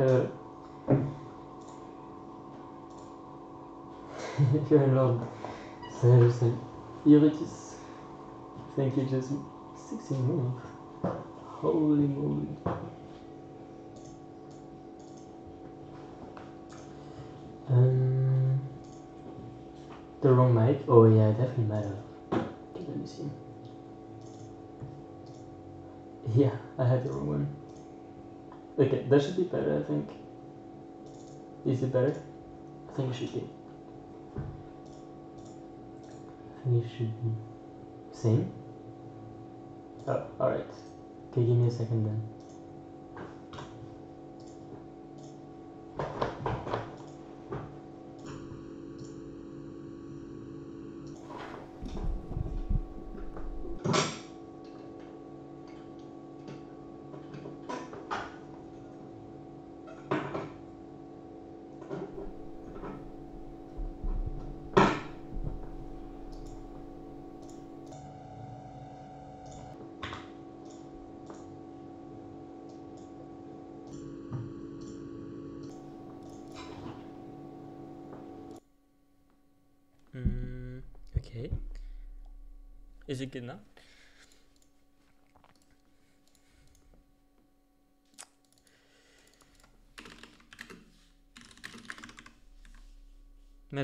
Uh, you're in love. Salut, salut. Eurytus. Thank you, Jesse. 16 more. Holy moly. Um, the wrong mic? Oh yeah, definitely have. Okay, let me see. Yeah, I had the wrong one. Okay, that should be better, I think. Is it better? I think it should be. I think it should be. Same? Oh, alright. Okay, give me a second then. Mm, okay.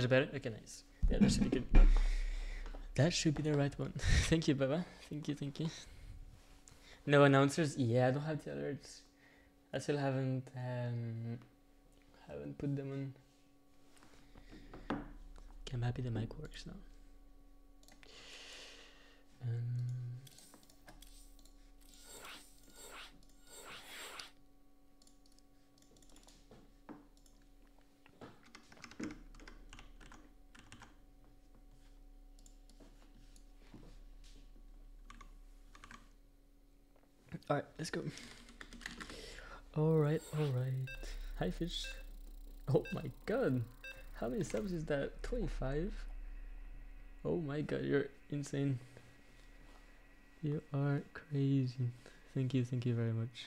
Better? Okay, nice. Yeah, that should be good. That should be the right one. thank you, Baba. Thank you, thank you. No announcers? Yeah, I don't have the alerts. I still haven't um, haven't put them on. Okay, I'm happy the mic works now. Um, Alright, let's go. Alright, alright. Hi, fish. Oh my god. How many subs is that? 25? Oh my god, you're insane. You are crazy. Thank you, thank you very much.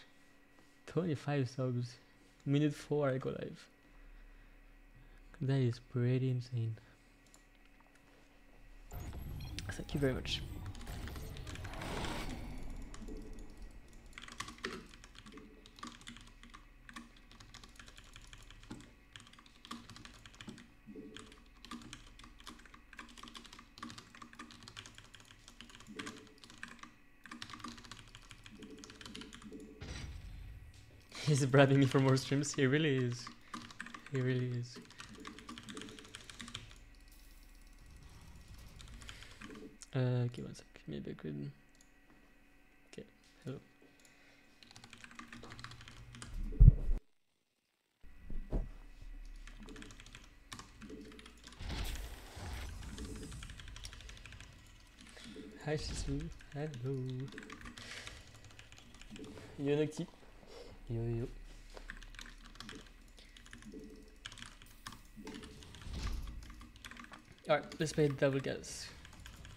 25 subs. Minute 4 I go live. That is pretty insane. Thank you very much. He's bribing me for more streams. He really is. He really is. Uh, okay, one sec. Maybe I could. Okay, hello. Hi Shisu. Hello. Yo Nocti. Yo yo. Alright, let's play double guess.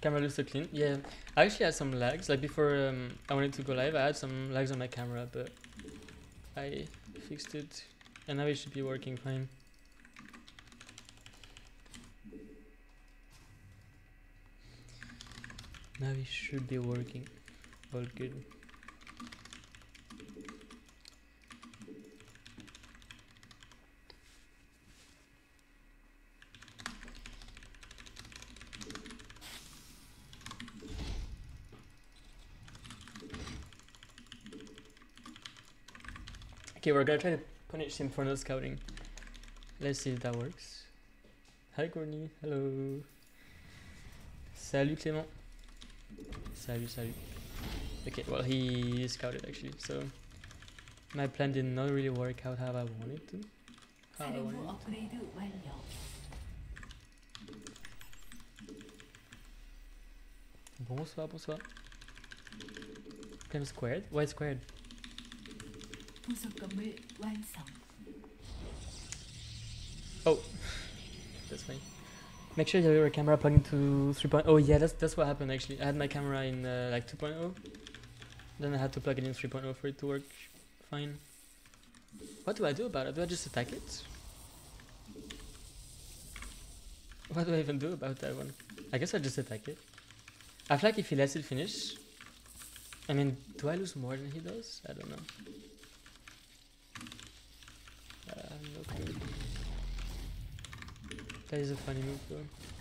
Camera looks so clean. Yeah, I actually had some lags. Like before um, I wanted to go live, I had some lags on my camera, but I fixed it, and now it should be working fine. Now it should be working. All good. Okay, we're gonna try to punish him for no scouting. Let's see if that works. Hi Courtney, hello. Salut Clément. Salut, salut. Okay, well he scouted actually, so my plan did not really work out how I wanted to. How I wanted to. Bonsoir, bonsoir. Clem squared? Why squared? 부속 건물 완성. Oh, that's fine. Make sure you have your camera plugged into 3.0. Oh yeah, that's that's what happened actually. I had my camera in uh, like 2.0, then I had to plug it in 3.0 for it to work fine. What do I do about it? Do I just attack it? What do I even do about that one? I guess I just attack it. I feel like if he lets it finish... I mean, do I lose more than he does? I don't know. That is a funny move though.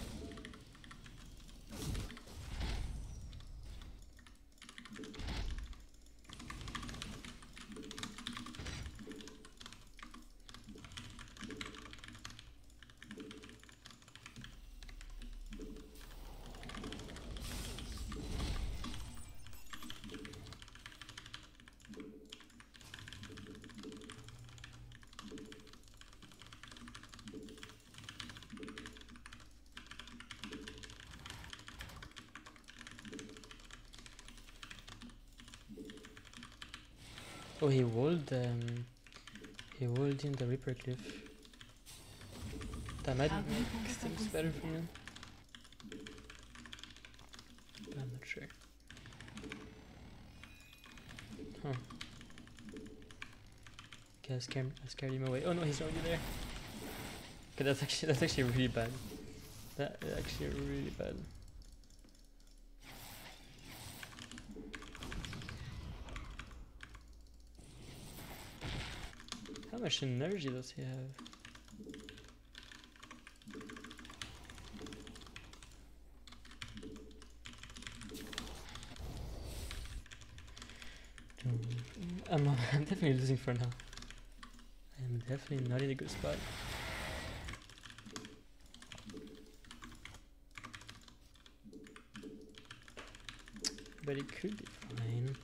he walled um, he walled in the Reaper cliff. That might make things better for you. But I'm not sure. Huh. Okay, I scared, I scared him away. Oh no, he's already there. Okay, that's actually that's actually really bad. That is actually really bad. Much energy does he have? I'm, I'm definitely losing for now. I'm definitely not in a good spot. But it could be fine.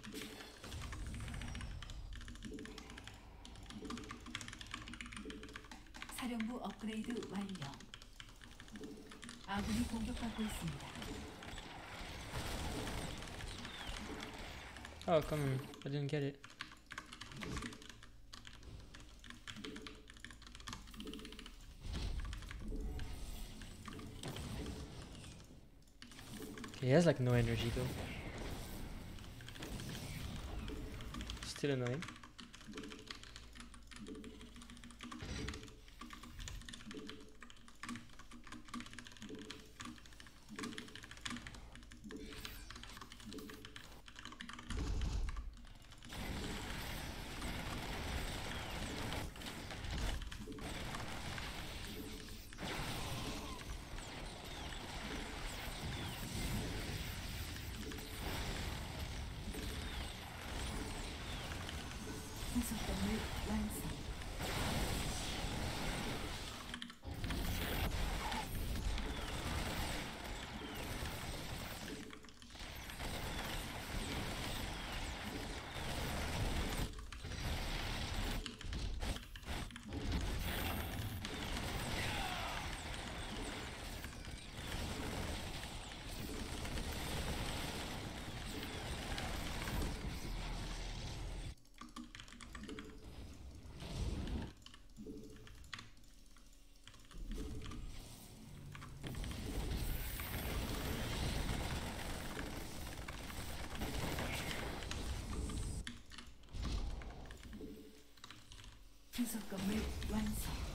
사령부 업그레이드 완료. 아군이 공격받고 있습니다. Oh, come on. I didn't get it. Okay, he has like no energy though. Still annoying. Jesus, God, make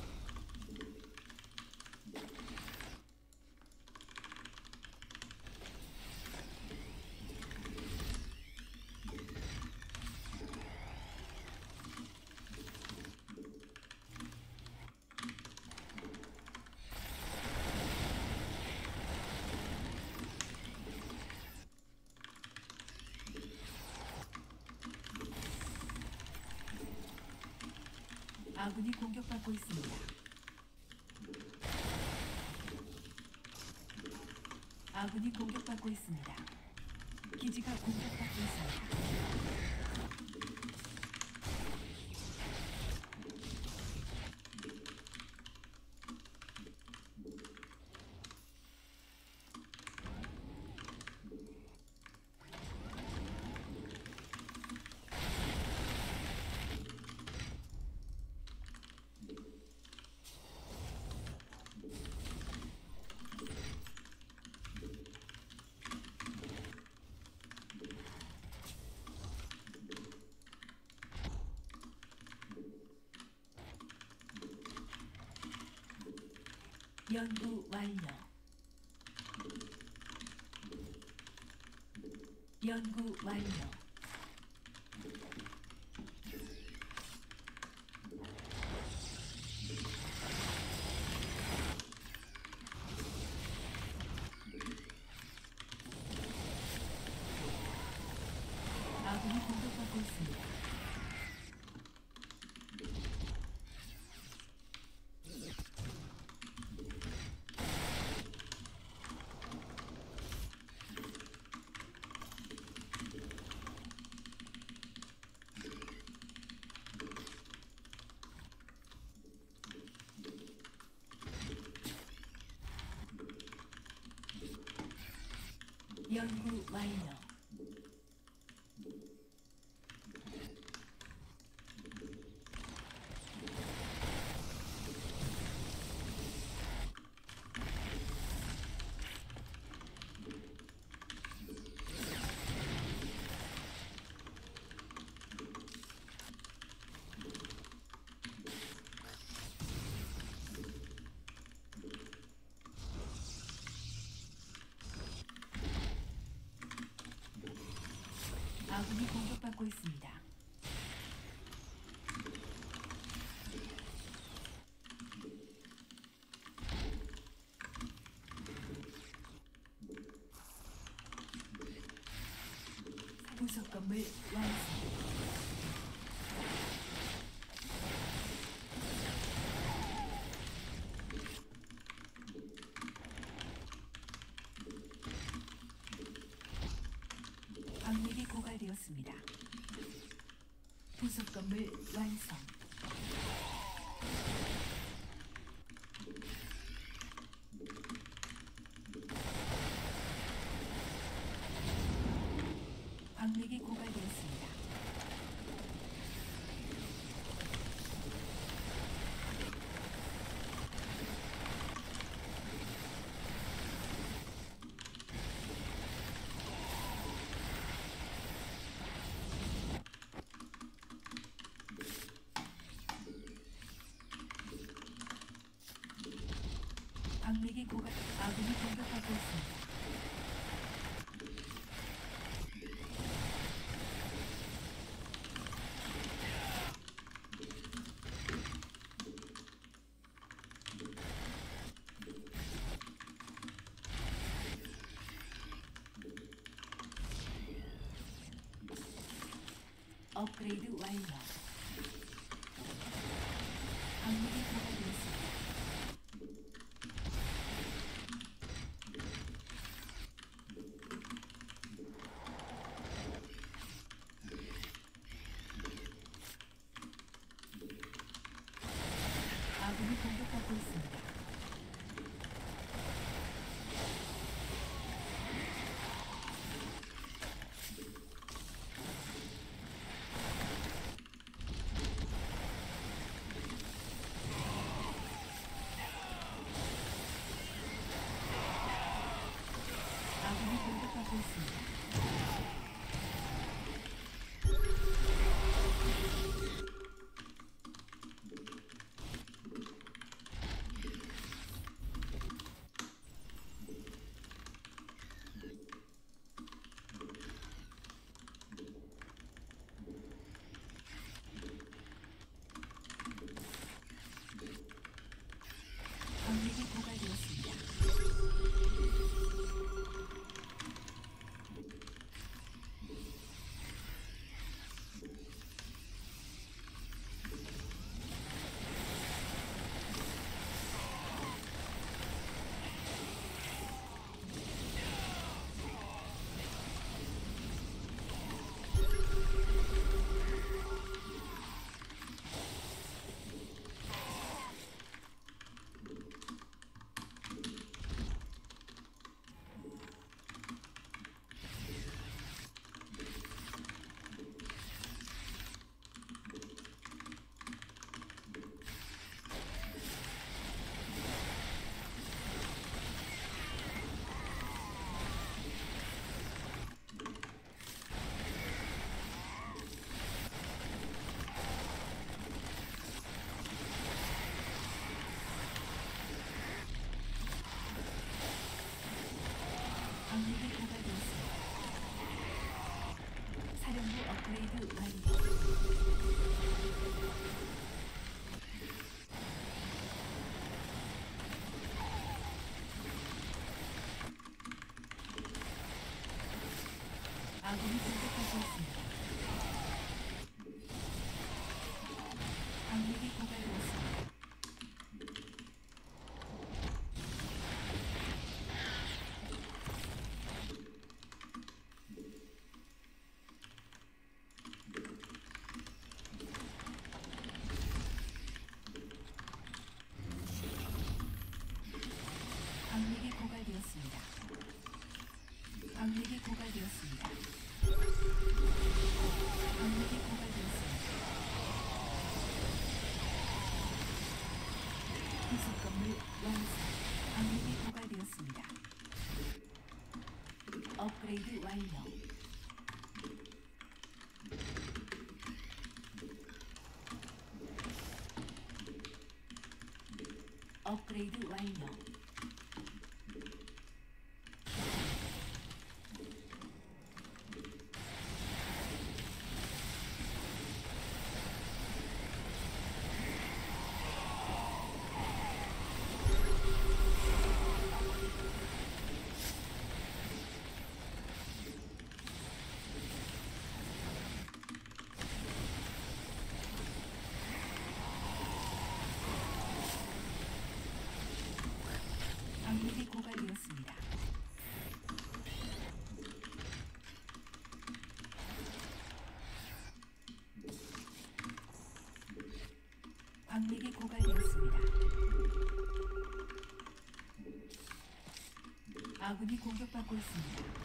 아군이 공격받고 있습니다. 아군이 공격받고 있습니다. 기지가 공격받고 있습니다. 연구 완료. 연구 완료. 아군이 공격받고 있습니다. 연구 완료. 아군이 공격받고 있습니다. 부속 건물 そっか、め、ライさん。광맥이 고갈 아군이 공격받고 있습니다. 업그레이드 아군이 공격받고 있습니다. 업그레이드 완료. 방력이 고갈되었습니다. 아군이 공격받고 있습니다.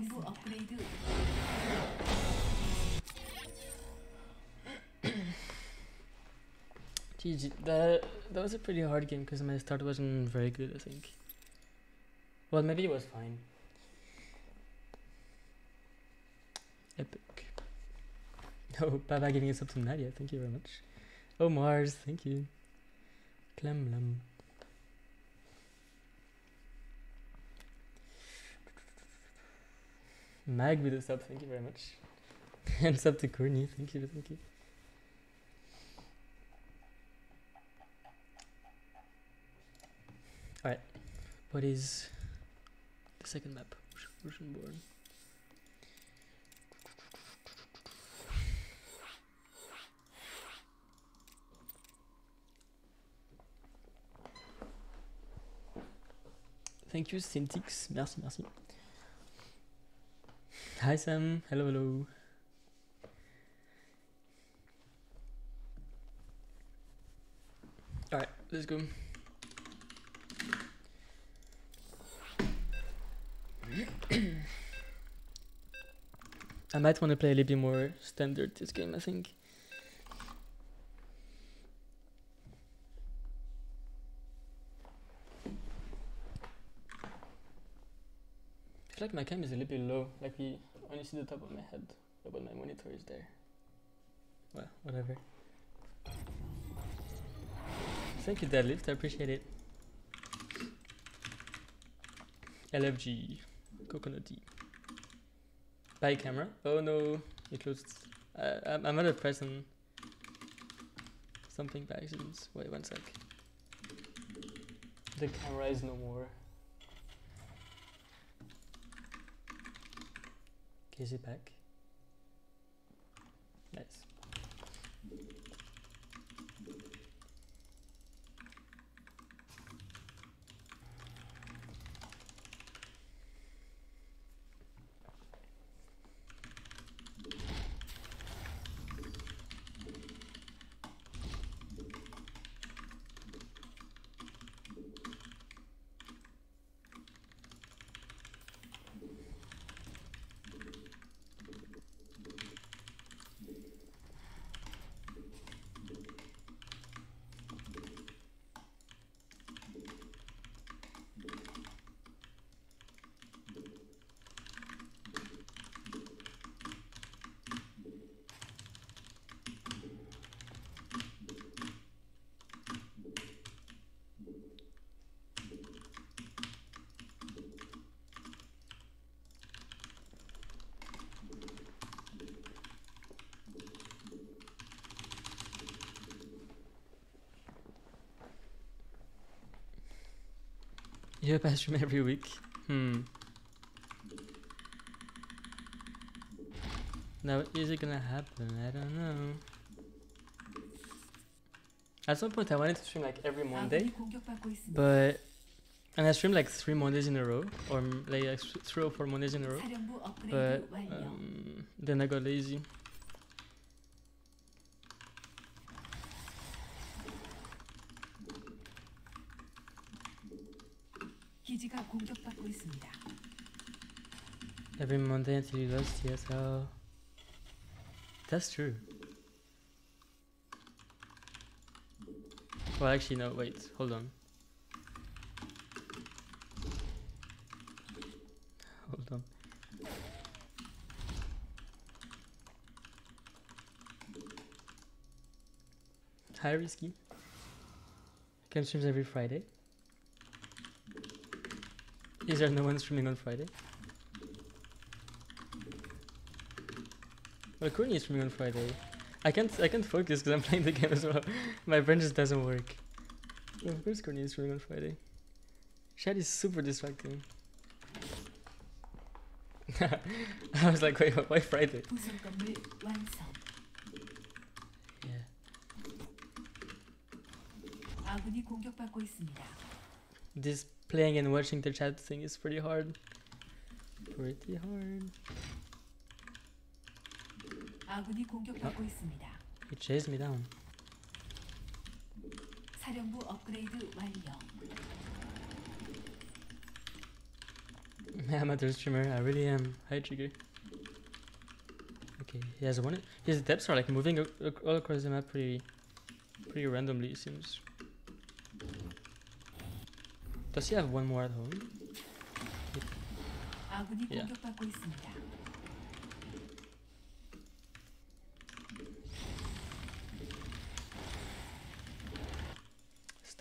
공격받고 사령부 업그레이드 GG. That that was a pretty hard game because my start wasn't very good. I think. Well, maybe it was fine. Epic. Oh, Baba giving us up to Nadia. Thank you very much. Oh, Mars. Thank you. Clem Mag with a sub. Thank you very much. and sub to Courtney. Thank you. Thank you. Alright, what is the second map? Oceanborn. Thank you, Syntix. Merci, merci. Hi, Sam. Hello, hello. Alright, let's go. I might want to play a little bit more standard this game, I think. Like my cam is a little bit low, like we only see the top of my head, but my monitor is there. Well, whatever. Thank you, Deadlift, I appreciate it. LFG, coconut tea. Buy camera. Oh no, you closed. Uh, I, might have pressed on something by accident. Wait one sec. The camera is no more. Is it back? Nice. Yep, I stream every week. Hmm. Now, is it gonna happen? I don't know. At some point, I wanted to stream like every Monday, but and I streamed like three Mondays in a row, or like three or four Mondays in a row. But um, then I got lazy. Monday until you lost TSL. That's true. Well, actually, no. Wait, hold on. Hold on. Hi, Risky. Cam streams every Friday. Is there no one streaming on Friday? Makuni is free on Friday. I can't I can't focus because I'm playing the game as well. My brain just doesn't work. Of course Courtney is streaming on Friday. Chat is super distracting. I was like, wait, why Friday? Yeah. This playing and watching the chat thing is pretty hard. Pretty hard. 아군이 공격받고 있습니다. He chased me down. 사령부 업그레이드 완료. Amateur streamer, I really am. Hi, Trigger. Okay, he has one. His depths are like moving a- ac- all across the map pretty, pretty randomly. It seems. Does he have one more at home? 아군이 Yeah.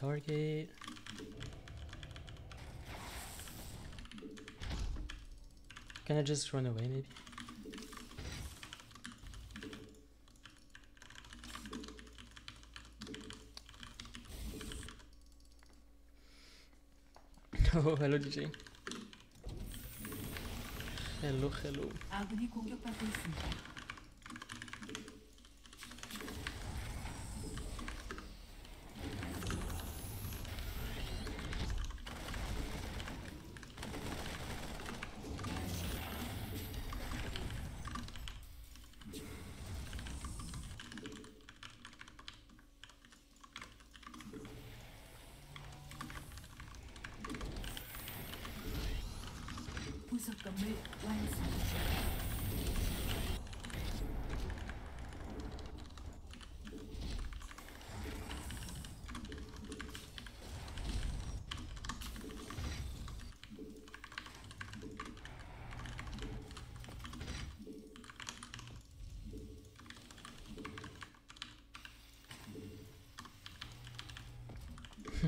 Target. Can I just run away maybe? oh, hello DJ. Hello, hello.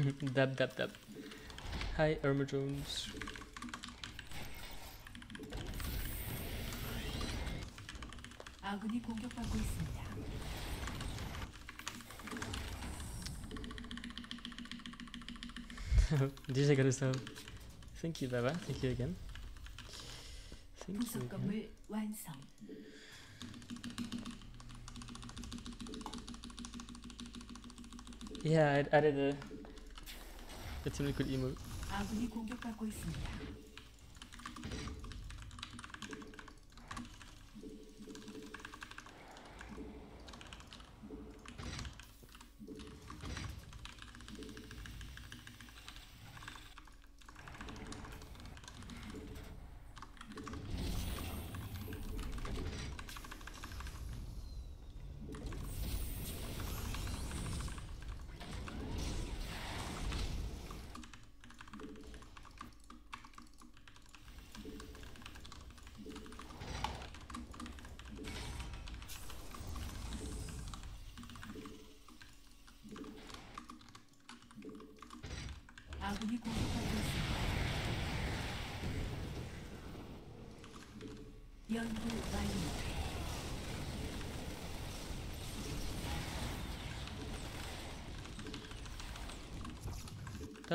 dab dab dab. Hi Irma Jones. DJ got his own. Thank you, Baba. Thank you again. Thank you again. Yeah, I, I a Could emote. 아군이 공격받고 있습니다.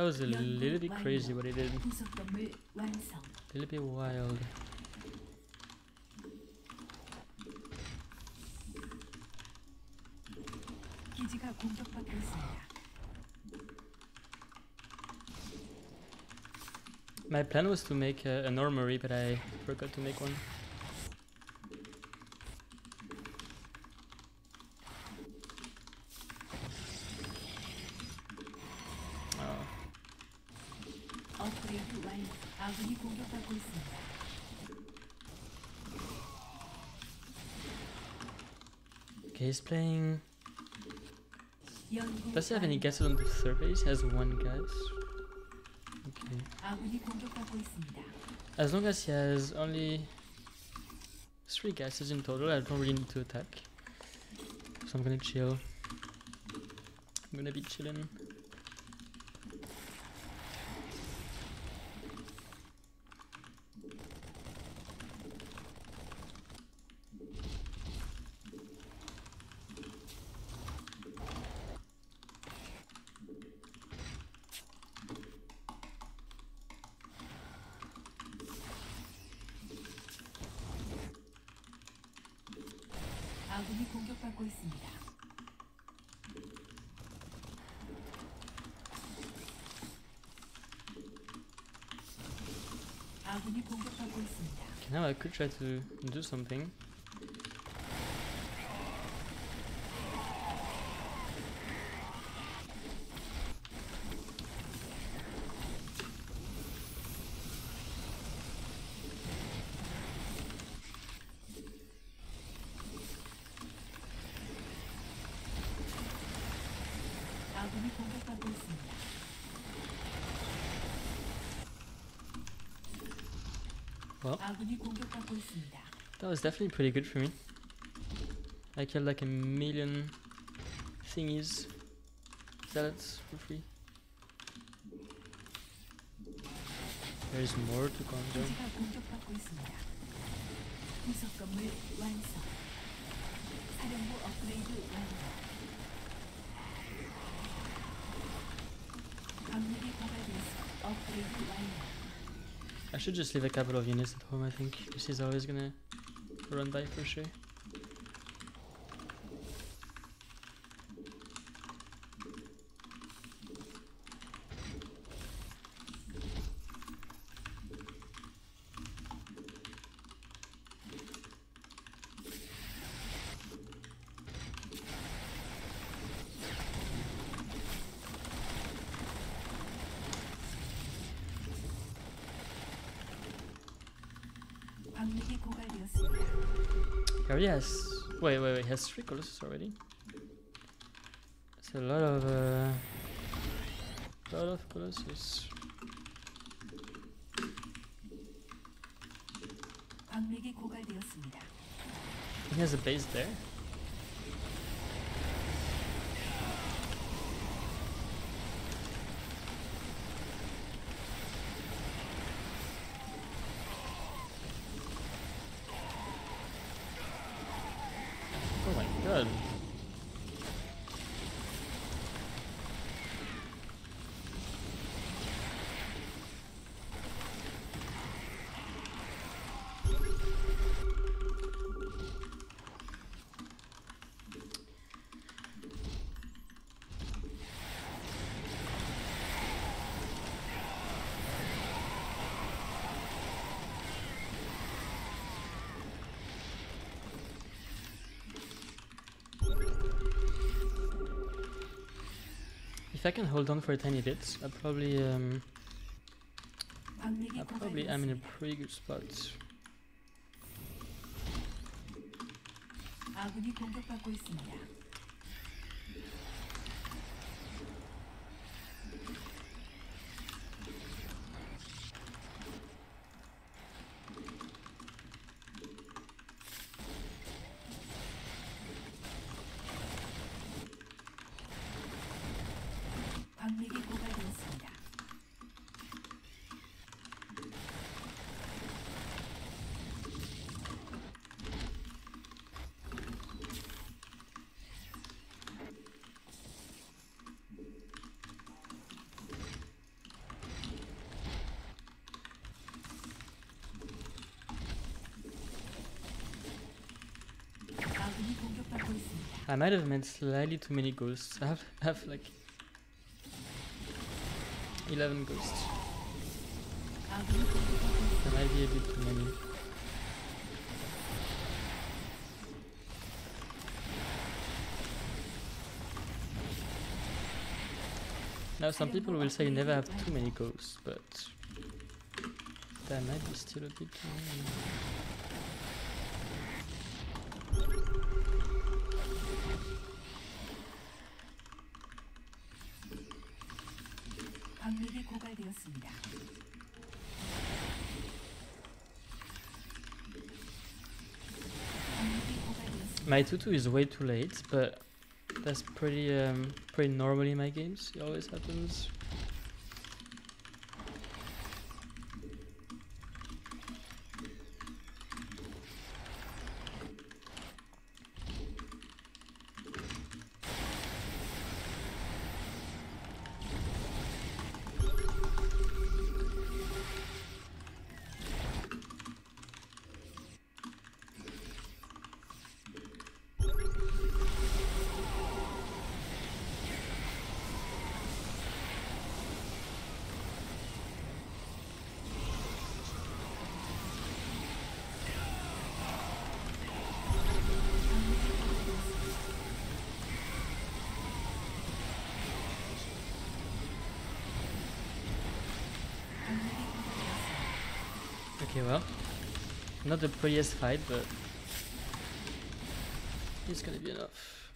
was a little bit crazy what he did. Little bit wild. My plan was to make uh, an armory, but I forgot to make one. is playing... Does he have any guesses on the surveys? He has one guess. Okay. As long as he has only three guesses in total, I don't really need to attack. So I'm gonna chill. I'm gonna be chilling. Could try to do something. That was definitely pretty good for me. I killed like a million thingies, zealots for free. There's more to come. I should just leave a couple of units at home, I think. This is always gonna run by for Yes. has... Wait, wait, wait, has three Colossus already? It's a lot of... Uh, lot of Colossus. He has a base there? I can hold on for a tiny bit, I probably um, 강력이 I probably am in a 고갈되었습니다. pretty good spot. 아군이 공격받고 있습니다. I might have made slightly too many ghosts. I have, have like 11 ghosts. That might be a bit too many. Now some people will say you never have too many ghosts, but that might be still a bit too many. My tutu is way too late, but that's pretty um, pretty normal in my games. It always happens. Okay, well, not the prettiest fight, but it's gonna be enough.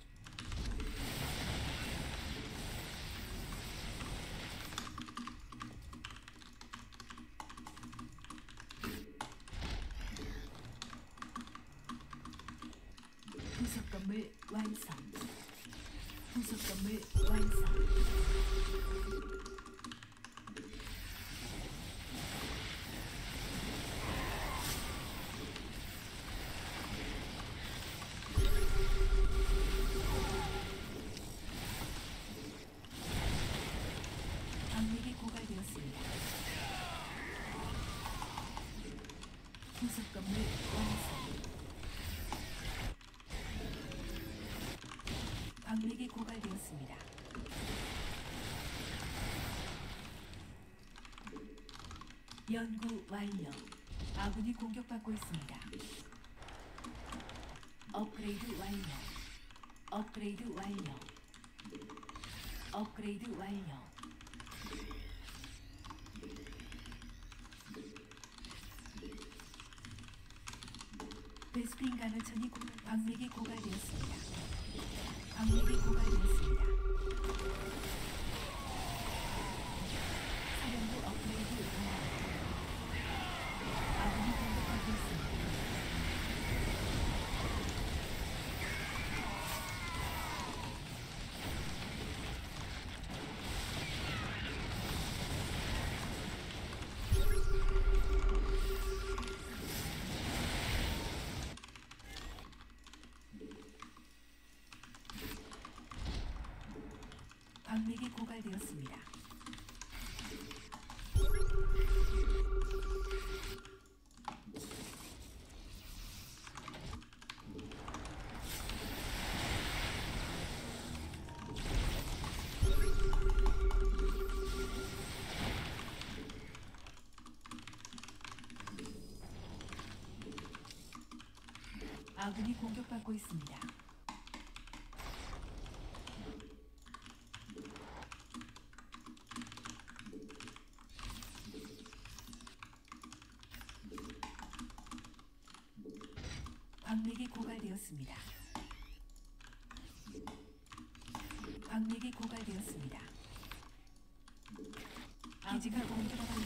연구 완료. 아군이 공격받고 있습니다. 업그레이드 완료. 업그레이드 완료. 업그레이드 완료. 베스핀 가능천이 고- 광맥이 고갈되었습니다. 광맥이 고갈되었습니다. 사령부 업그레이드 완료. 고갈되었습니다. 아군이 공격받고 있습니다. 광맥이 고갈되었습니다. 광맥이 고갈되었습니다. 기지가 공격받고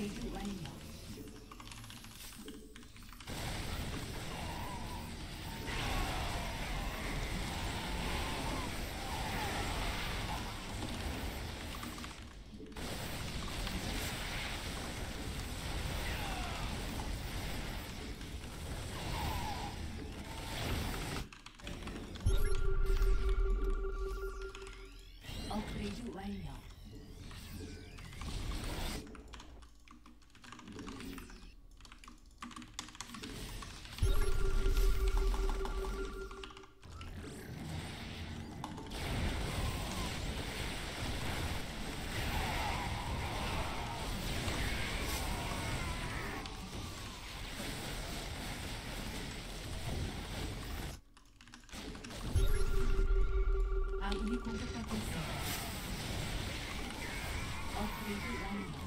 Operating well. Thank you.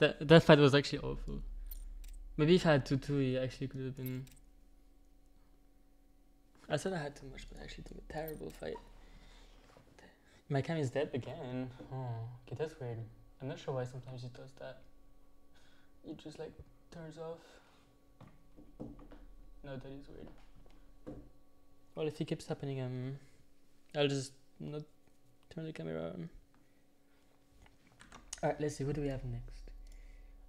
That that fight was actually awful. Maybe if I had two, it actually could have been. I said I had too much, but I actually took a terrible fight. My cam is dead again. Oh, okay, that's weird. I'm not sure why sometimes it does that. It just like turns off. No, that is weird. Well, if it keeps happening, um, I'll just not turn the camera on. Alright, let's see, what do we have next?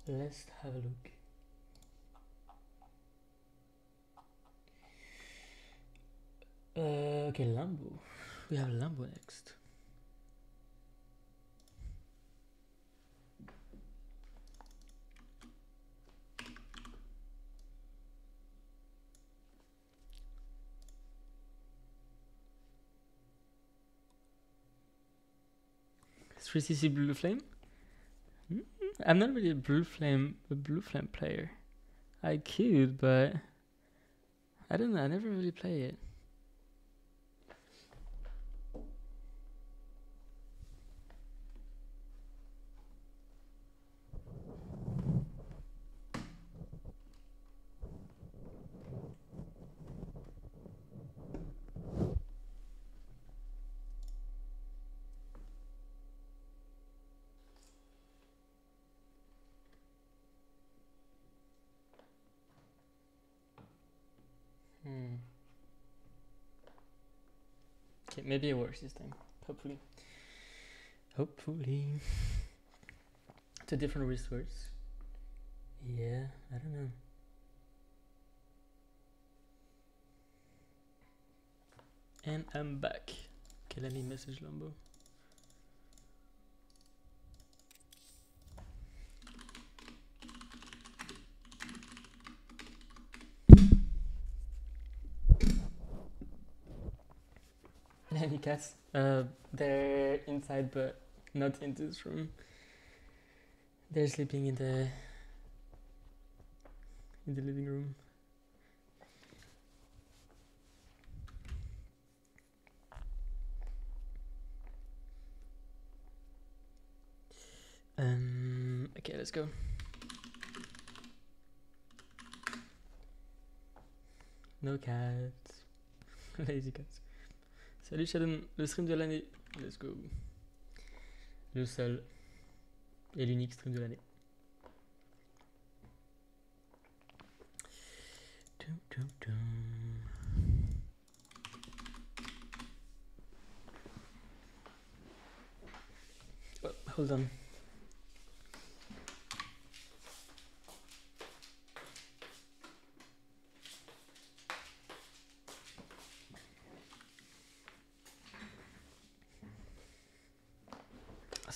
Let's have a look. Uh, okay, Lambo. We have Lambo next. Three CC Blue Flame. I'm not really a Blue Flame a Blue Flame player. I could, but I don't know. I never really play it. Maybe it works this time. Hopefully. Hopefully. It's a different resource. Yeah, I don't know. And I'm back. Okay, let me message Lambo. Any cats? Uh, they're inside, but not in this room. They're sleeping in the in the living room. Um. Okay, let's go. No cats. Lazy cats. Salut Shadow, le stream de l'année. Let's go. Le seul et l'unique stream de l'année. Oh, hold on.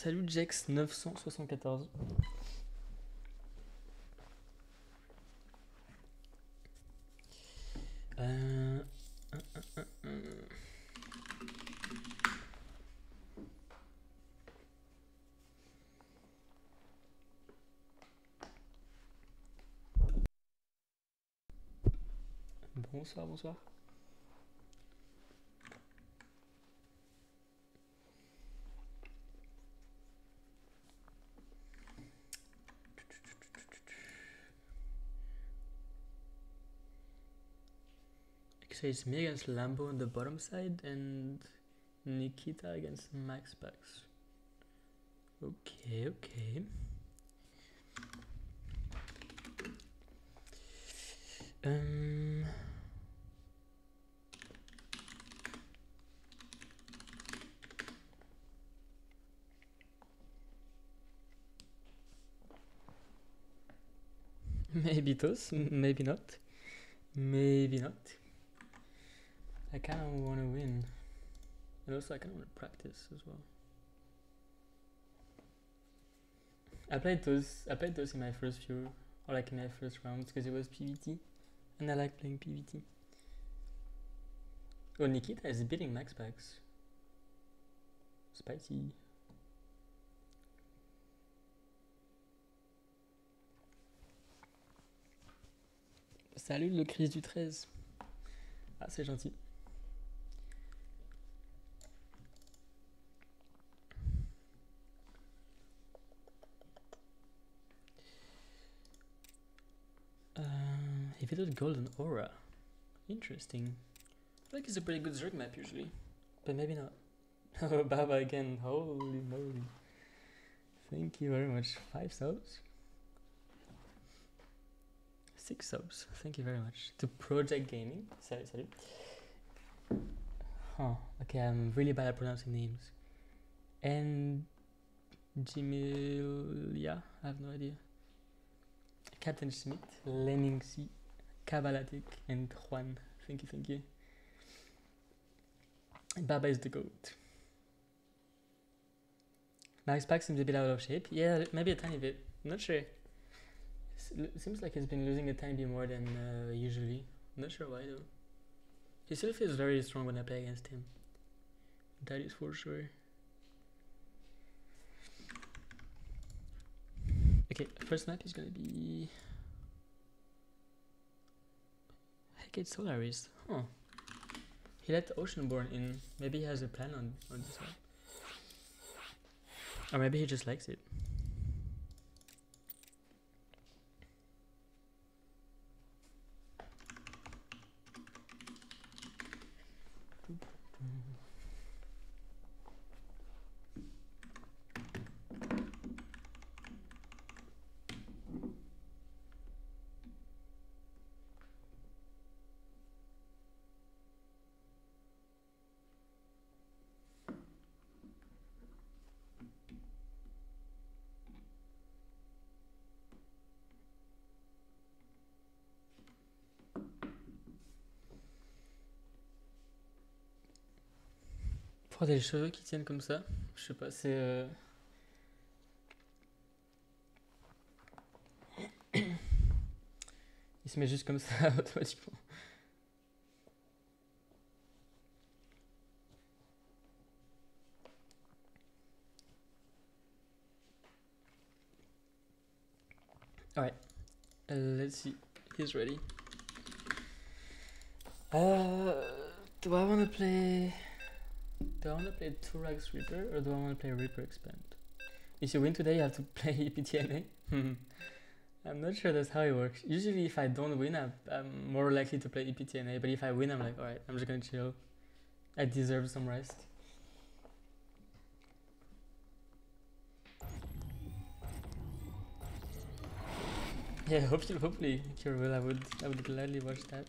Salut Jex 974. Euh. Bonsoir, bonsoir. It's me against Lambo on the bottom side and Nikita against Max Pax. Okay, okay. Um, maybe toss, maybe not. Maybe not. I kind of want to win. And also, I kind of want to practice as well. I played those. I played those in my first few, or like in my first rounds, because it was PvT, and I like playing PvT. Oh, Nikita is beating Max Pax. Spicy. Salut le Chris du 13. Ah, c'est gentil. He Golden Aura. Interesting. I like it's a pretty good Zerg map usually. But maybe not. Baba again. Holy moly. Thank you very much. Five subs? Six subs. Thank you very much. To Project Gaming. Sorry, sorry. Huh. Okay, I'm really bad at pronouncing names. And Jimilia, I have no idea. Captain Schmidt, Lenningsi, Kabalatic, and Juan. Thank you, thank you. Baba is the goat. Max Pax seems a bit out of shape. Yeah, maybe a tiny bit. Not sure. Seems like he's been losing a tiny bit more than uh, usually. Not sure why though. He still feels very strong when I play against him. That is for sure. Okay, first map is gonna be Hecate Solaris. Huh. He let Oceanborn in. Maybe he has a plan on, on this one. Or maybe he just likes it. Pour des cheveux qui tiennent comme ça, je sais pas, c'est. euh, Il se met juste comme ça automatiquement. Uh, let's see. He's ready. Uh, do I want play? Do I want to play two-rax Reaper or do I want to play Reaper Expand? If you win today, you have to play EPTNA. I'm not sure that's how it works. Usually, if I don't win, I'm, I'm more likely to play EPTNA. But if I win, I'm like, alright, I'm just gonna chill. I deserve some rest. Yeah, hopefully, hopefully, Cure will. I would, I would gladly watch that.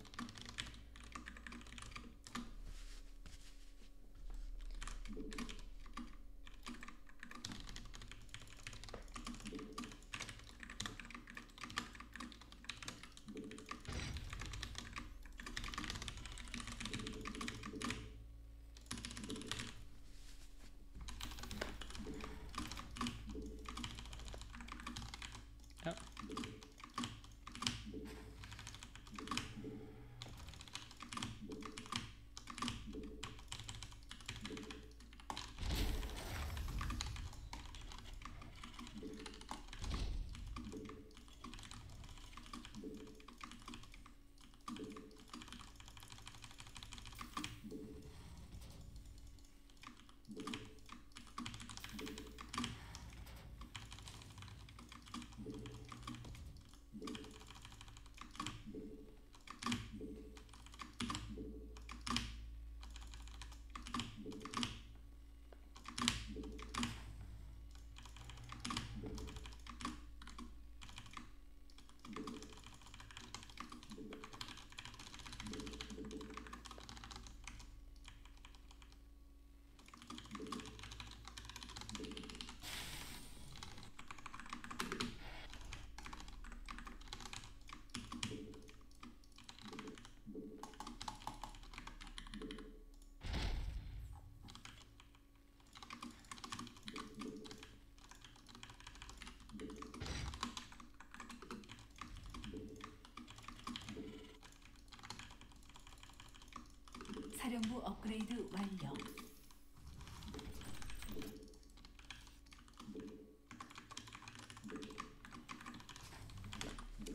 사령부 업그레이드 완료.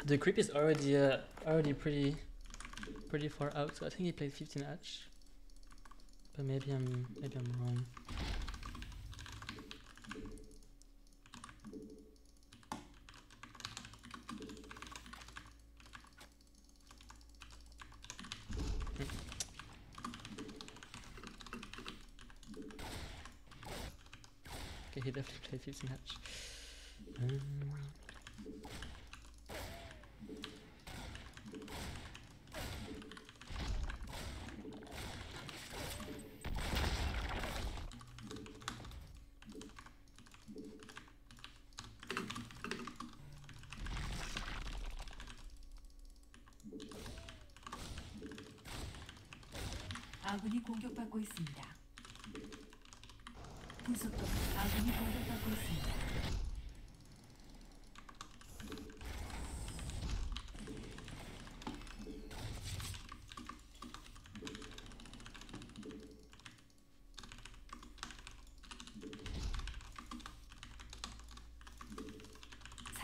The creep is already uh, already pretty pretty far out, so I think he played 15 edge. But maybe I'm maybe I'm wrong. he definitely played 15 hatch. Um, 아군이 공격받고 있습니다.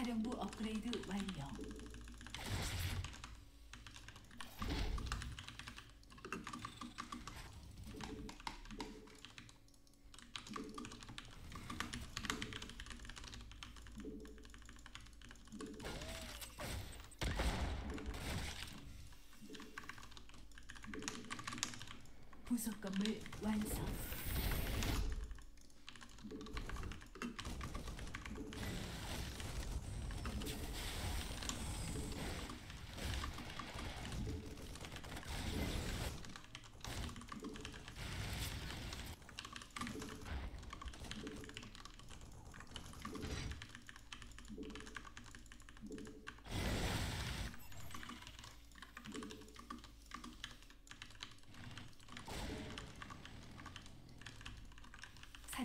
사령부 업그레이드 완료. 부속 건물 완성.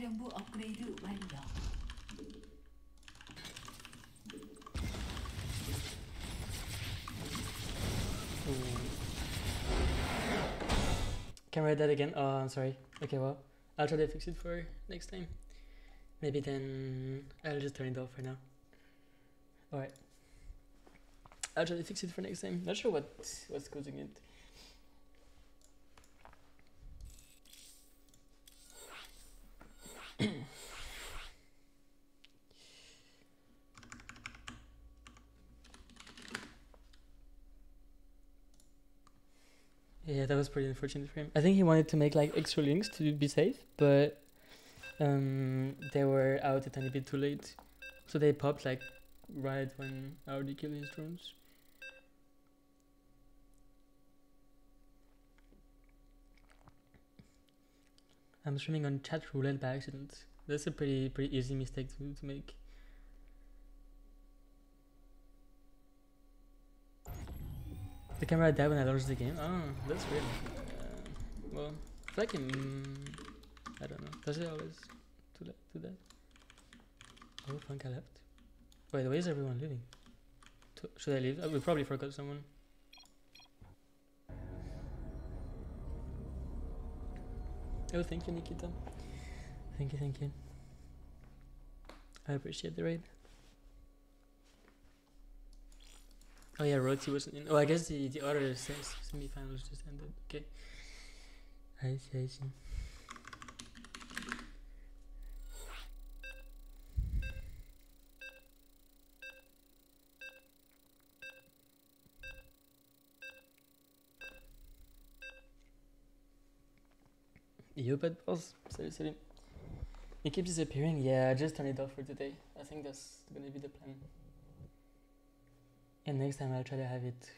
사령부 업그레이드 완료. Can I write that again? Oh, I'm sorry. Okay, well, I'll try to fix it for next time. Maybe then I'll just turn it off for now. Alright. I'll try to fix it for next time. Not sure what what's causing it. Yeah, that was pretty unfortunate for him. I think he wanted to make like extra lings to be safe, but um, they were out a tiny bit too late. So they popped like right when I already killed his drones. I'm streaming on chat roulette by accident. That's a pretty pretty easy mistake to, to make. The camera died when I launched the game. Oh, that's weird. Uh, well, I like um, I don't know. Does it always do that? Do that? Oh, Funka left. Wait, where is everyone leaving? Should I leave? Oh, we probably forgot someone. Oh, thank you, Nikita. Thank you, thank you. I appreciate the raid. Oh yeah, Roti wasn't in. Oh, I guess the the other se- semi-finals just ended. Okay. I see, I see. Yo, bad boss. Salut, salut. It keeps disappearing. Yeah, I just turned it off for today. I think that's gonna be the plan. And next time I'll try to have it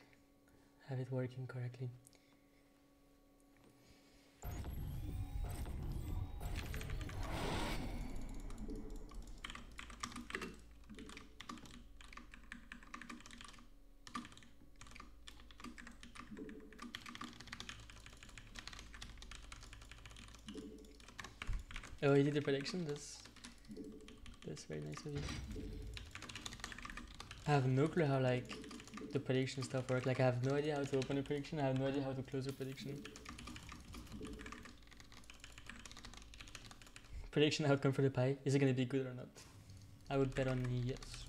have it working correctly. Oh, you did the prediction? That's that's very nice of you. I have no clue how like the prediction stuff works. Like I have no idea how to open a prediction. I have no idea how to close a prediction. Prediction outcome for the pie. Is it gonna be good or not? I would bet on yes.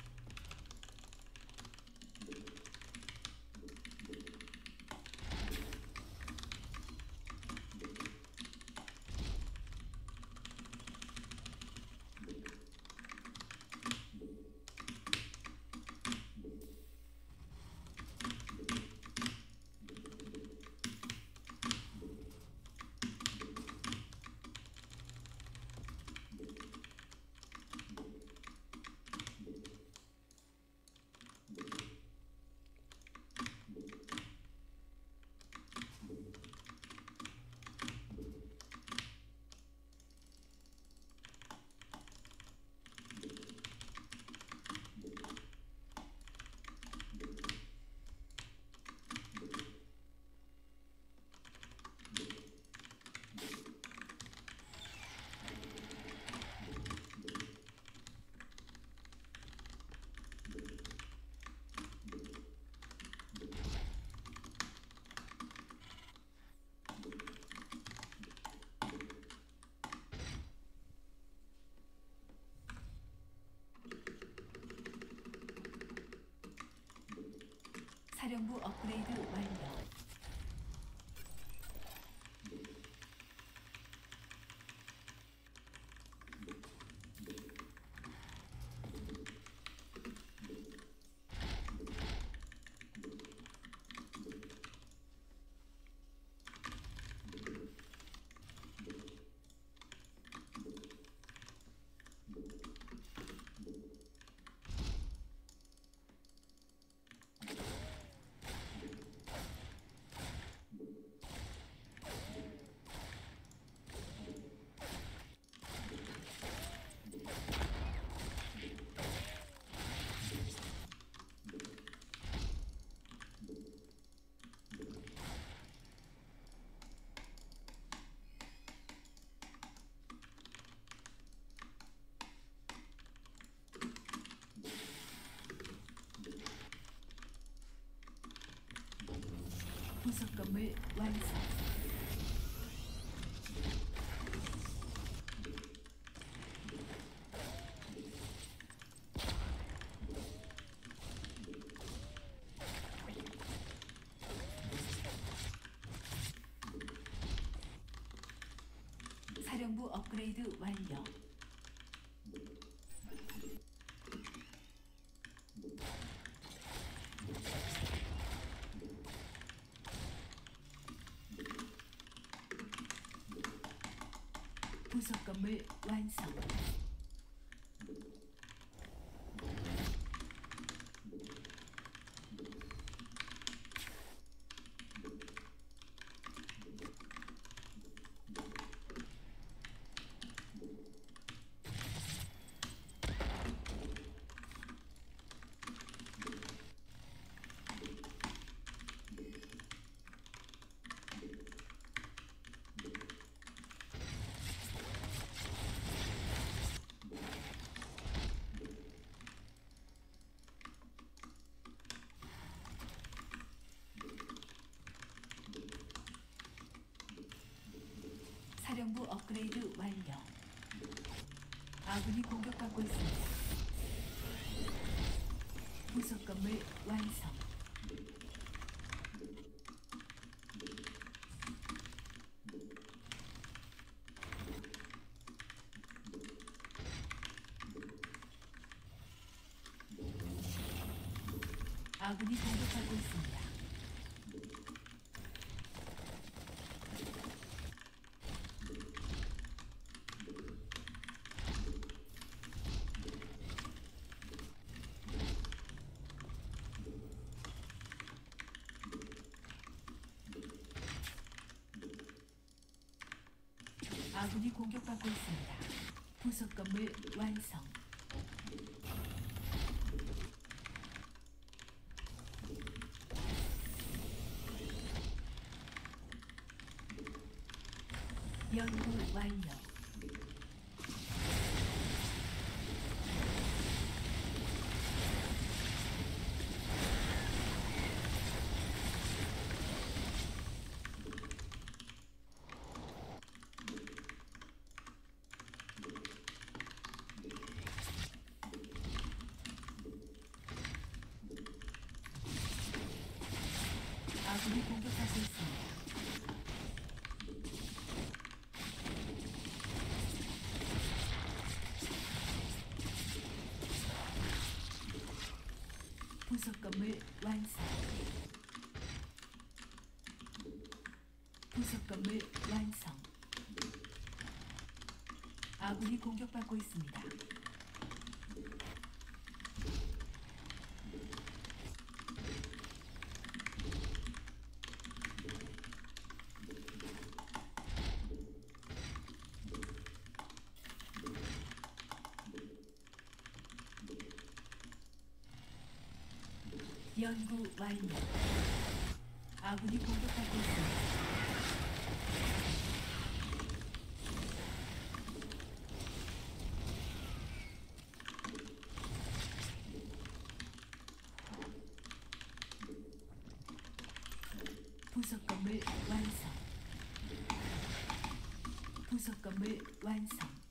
부속 건물 완성. 사령부 업그레이드 완료. 부속 건물 완성. 아군이 공격받고 있습니다. 부속 건물 완성. 아군이 공격받고 있습니다. 아군이 공격받고 있습니다. 부속 건물 완성. 연구 완료. 아군이 부속검을 완성 아군이 공격받고 있습니다. 연구 완료. 아군이 공격받고 있습니다. 부속 건물 완성. 부속 건물 완성.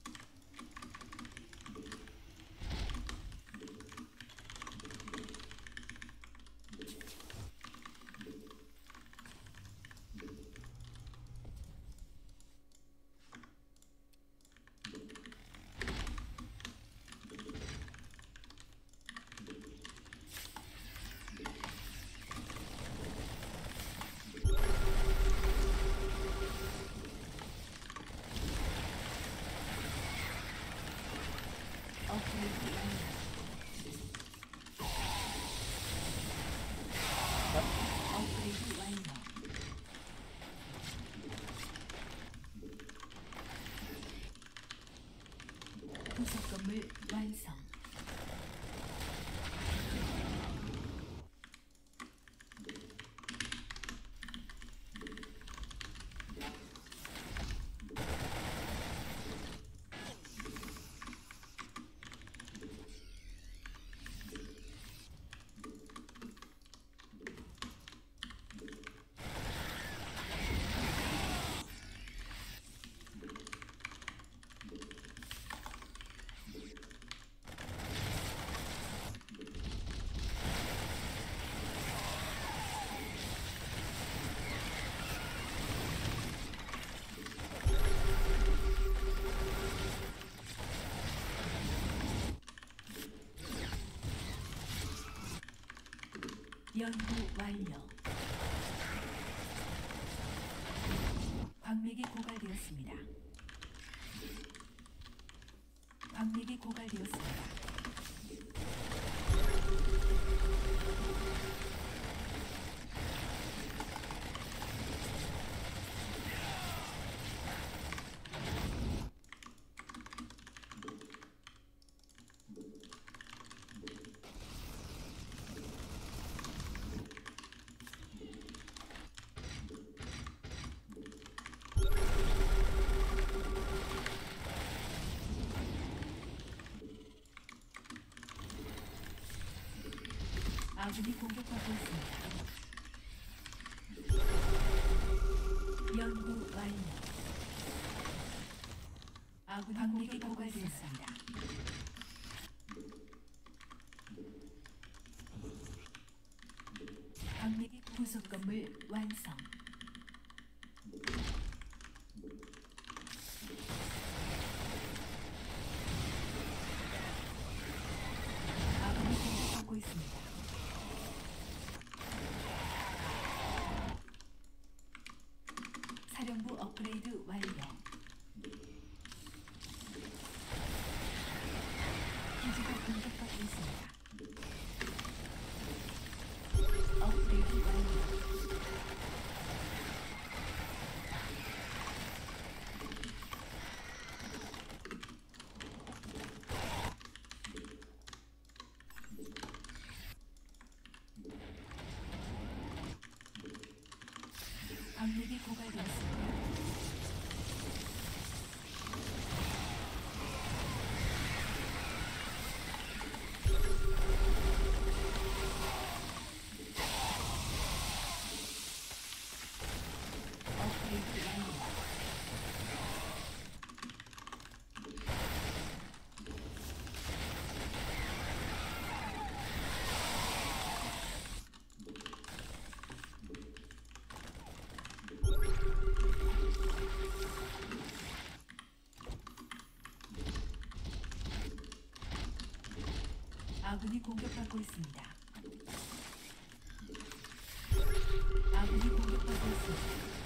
연구 완료. 광맥이 고갈되었습니다. 광맥이 고갈되었습니다. 아군이 공격받고 있습니다. 연구 완료. 아군 광맥이 고갈되었습니다. 광맥이 부속 건물 완성. 아군이 공격받고 있습니다. 사령부 업그레이드 완료. 기지가 공격받고 있습니다. 업그레이드 완료. 광맥이 고갈되었습니다. 아군이 공격받고 있습니다. 아군이 공격받고 있습니다.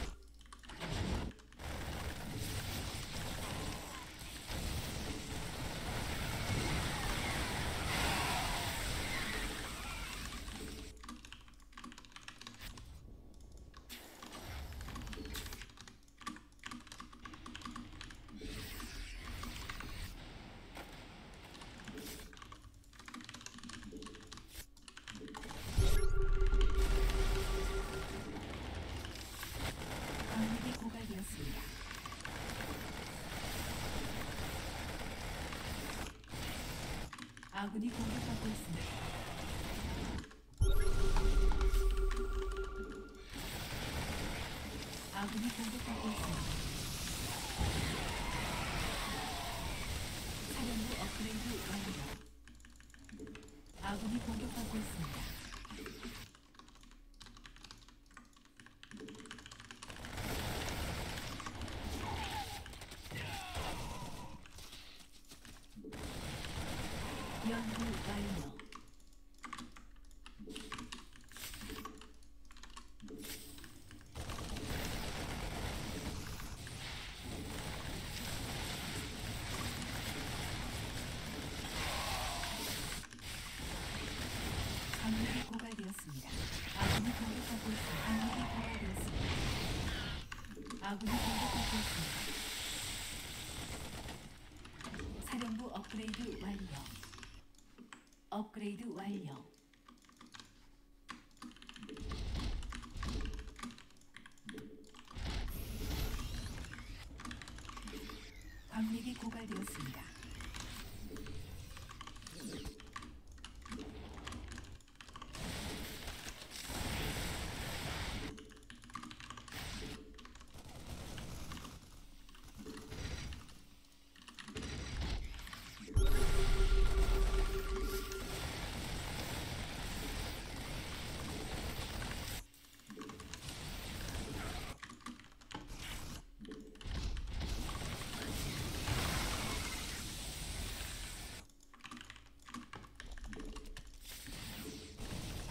아군이 공격받고 있습니다. 아군이 공격받고 있습니다. 연구 완료. 강력이 고갈되었습니다. 아군이 공격받고 있습니다. 강력이 고갈되었습니다.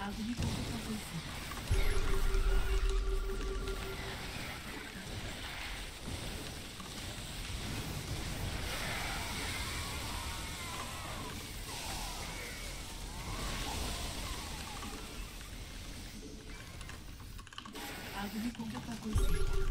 Algo me conta pra você. Algo me conta pra você.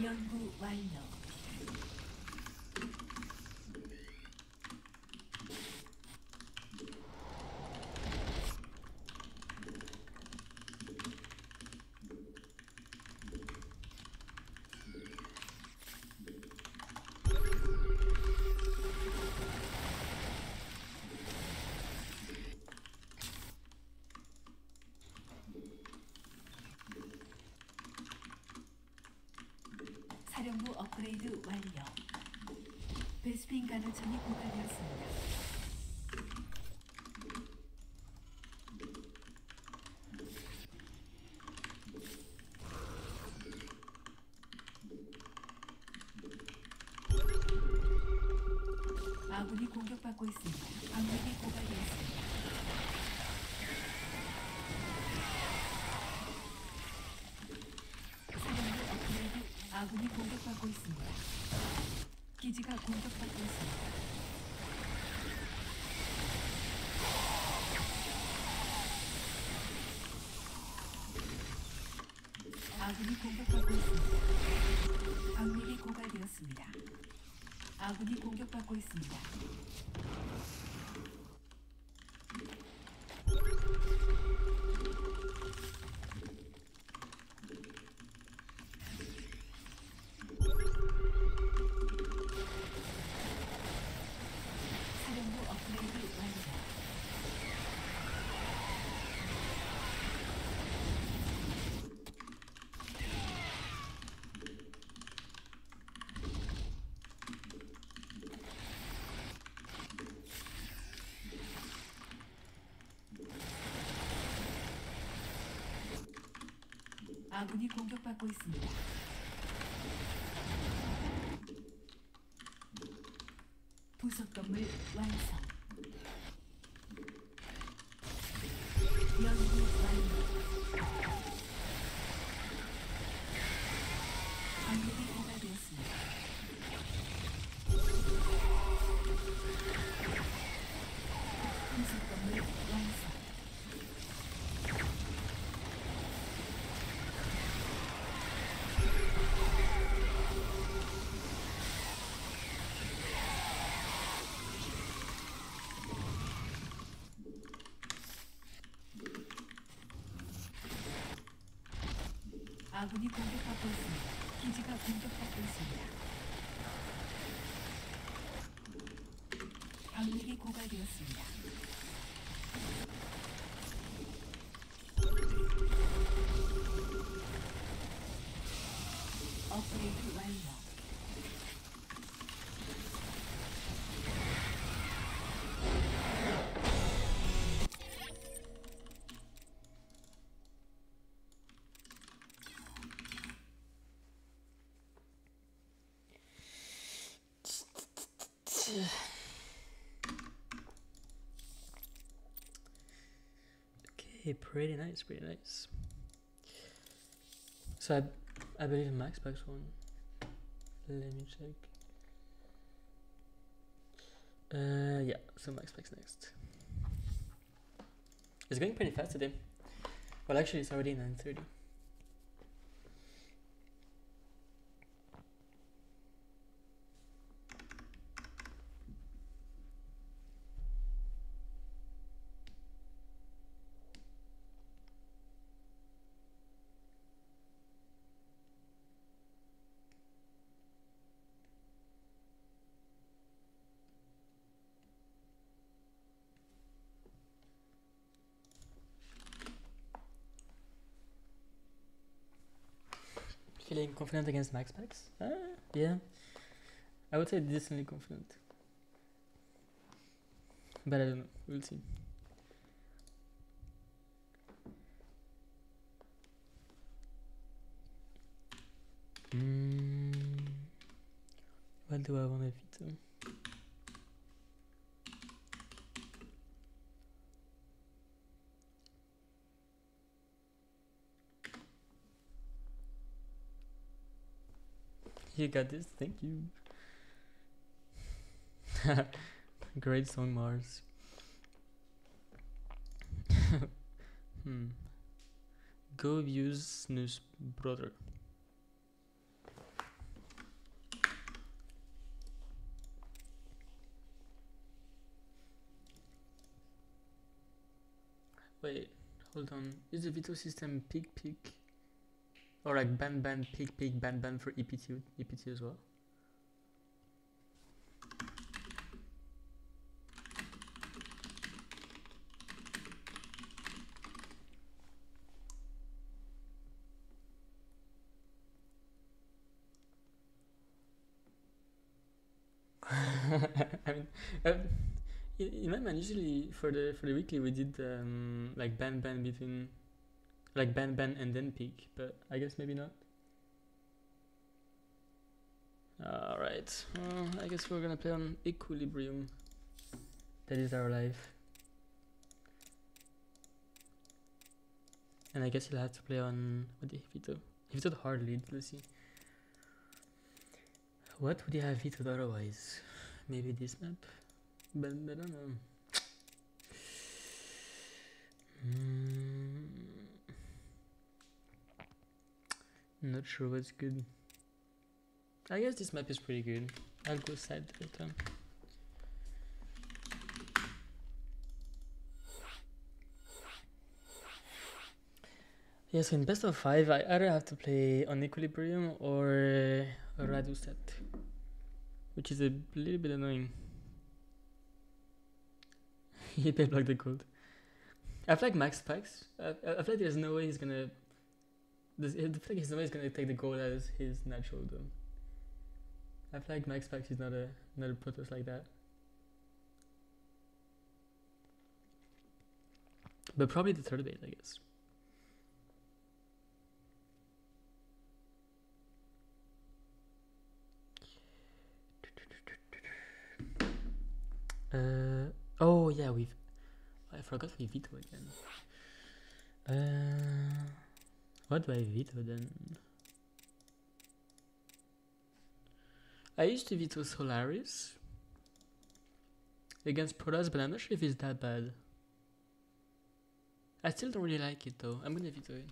연구 완료. 사령부 업그레이드 완료. 베스핀 가능성이 고갈되었습니다. 아군이 공격받고 있습니다. 방력이 고갈되었습니다. 사령부 업그레이드 아군이 공격받고 있습니다. 기지가 공격받고 있습니다. 아군이 공격받고 있습니다. 광맥이 고갈되었습니다. 아군이 공격받고 있습니다. 아군이 공격받고 있습니다. 아군이 공격받고 있습니다. 기지가 공격받고 있습니다. 방력이 고갈되었습니다. Okay, pretty nice, pretty nice. So I, I believe Max Pax one. Let me check. Uh, yeah, so Max Pax next. It's going pretty fast today. Well, actually, it's already 9:30. Confident against Max Pax? Uh, yeah. I would say decently confident. But I don't know. We'll see. Mm, what do I want to veto? You got this, thank you. Great song, Mars. hmm. Go use Snooze brother. Wait, hold on. Is the veto system peak peak? Or like ban ban peak peak ban ban for EPT EPT as well? I mean, uh, in my mind, usually for the for the weekly we did um, like ban ban between like ban ban and then peak, but I guess maybe not. Alright, well, I guess we're gonna play on Equilibrium. That is our life. And I guess he'll have to play on. What did he veto? He vetoed hard lead, let's see. What would he have vetoed otherwise? Maybe this map? But I don't know. Mm. Not sure what's good. I guess this map is pretty good. I'll go side later. Yeah, so in best of five, I either have to play on Equilibrium or Radhuset, which is a little bit annoying. he played like the gold. I feel like Max Pax. I, I feel like there's no way he's gonna. There's, I feel like he's gonna take the gold as his natural though. I feel like Max Pax is not a not a Protoss like that. But probably the third bait, I guess. Uh oh yeah we've I forgot we veto again. Uh what do I veto then? I used to veto Solaris against Protoss, but I'm not sure if it's that bad. I still don't really like it though. I'm gonna veto it.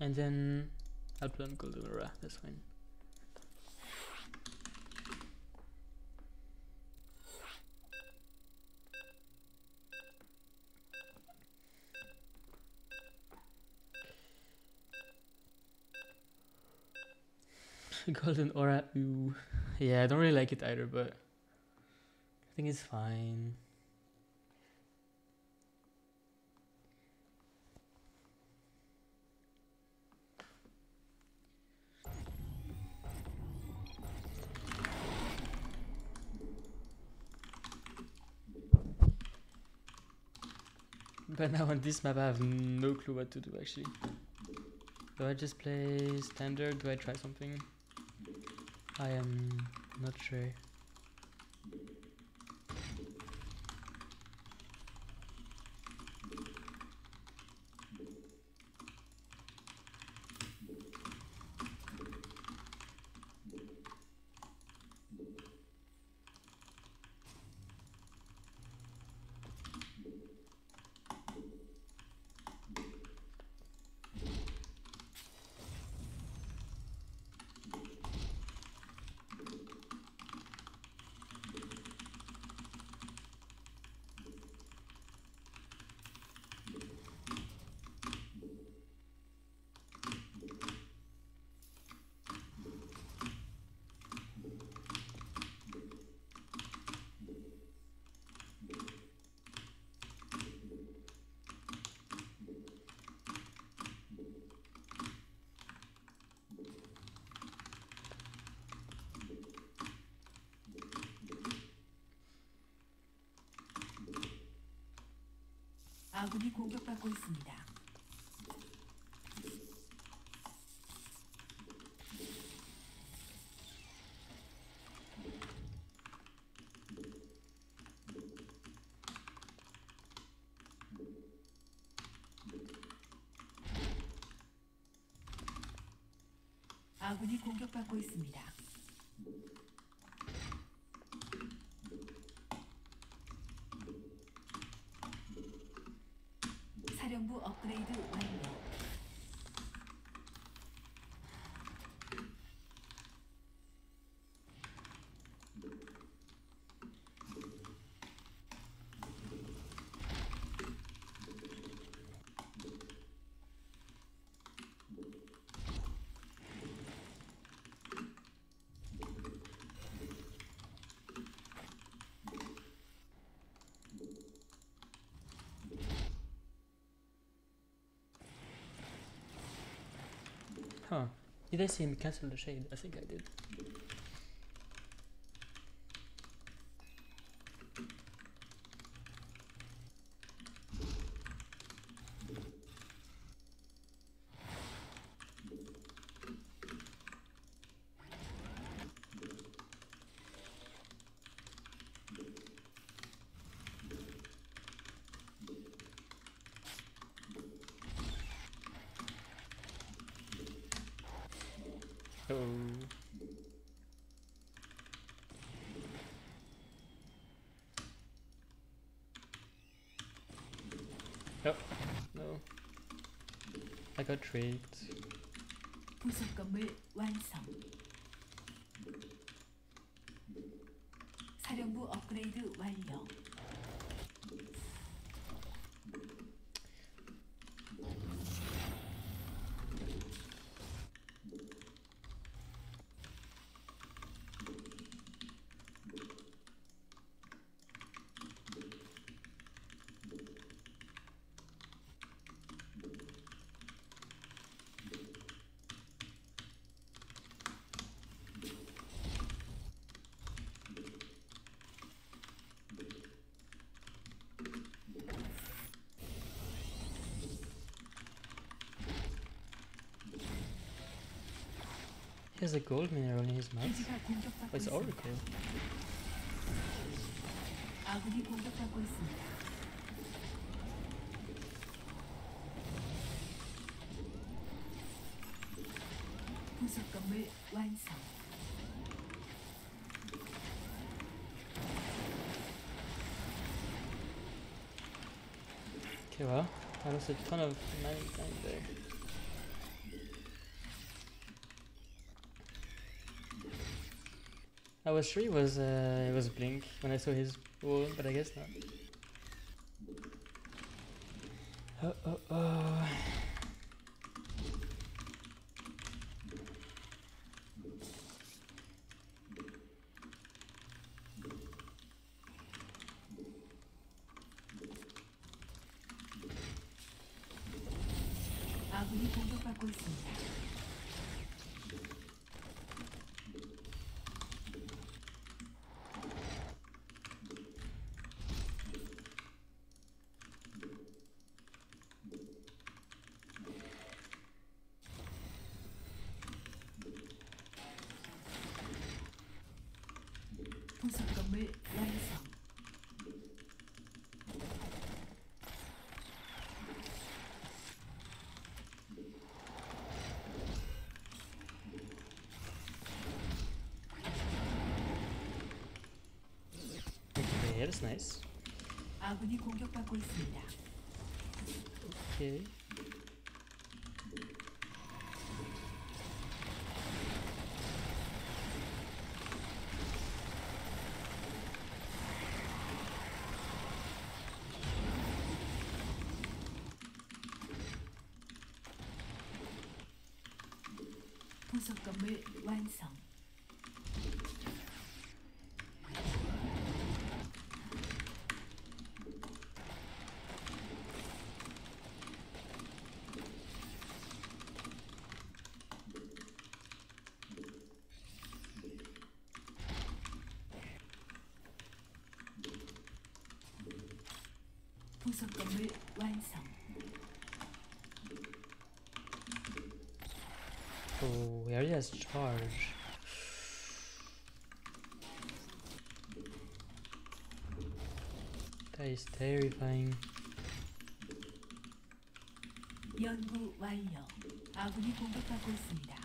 And then I'll play on Golden that's fine. Goldenaura, ooh. Yeah, I don't really like it either, but I think it's fine. But now on this map I have no clue what to do actually. Do I just play standard? Do I try something? I am not sure. 아군이 공격받고 있습니다. 아군이 공격받고 있습니다. Did I see him cancel the shade? I think I did. Oh. Oh, no. I got tricked. 부속 건물 완성. has a gold mineral in his mouth? Oh, it's Oracle. Okay, well, that was a ton of money there. Was sure it was uh, it was Blink when I saw his wall, but I guess not. Okay, that's nice. 아군이 공격받고 있습니다. Okay. 부속 건물 완성. Oh, he already has charge. That is terrifying. 연구 완료. 아군이 공격받고 있습니다.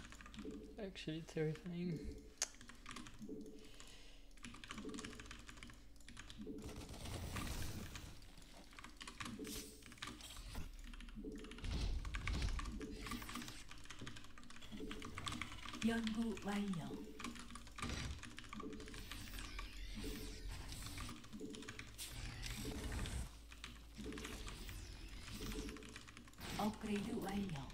Actually terrifying. 弯腰。upgrade 弯腰。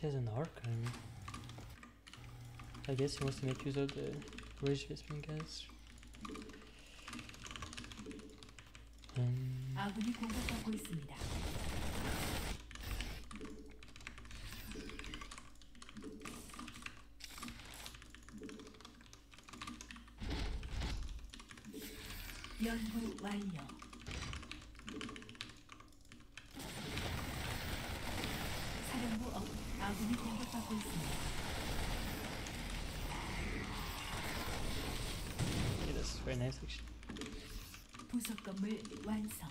He has an arc on I guess he wants to make use of the rage vespene gas. Um. very nice actually. 보석 건물 완성.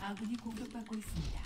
아군이 공격받고 있습니다.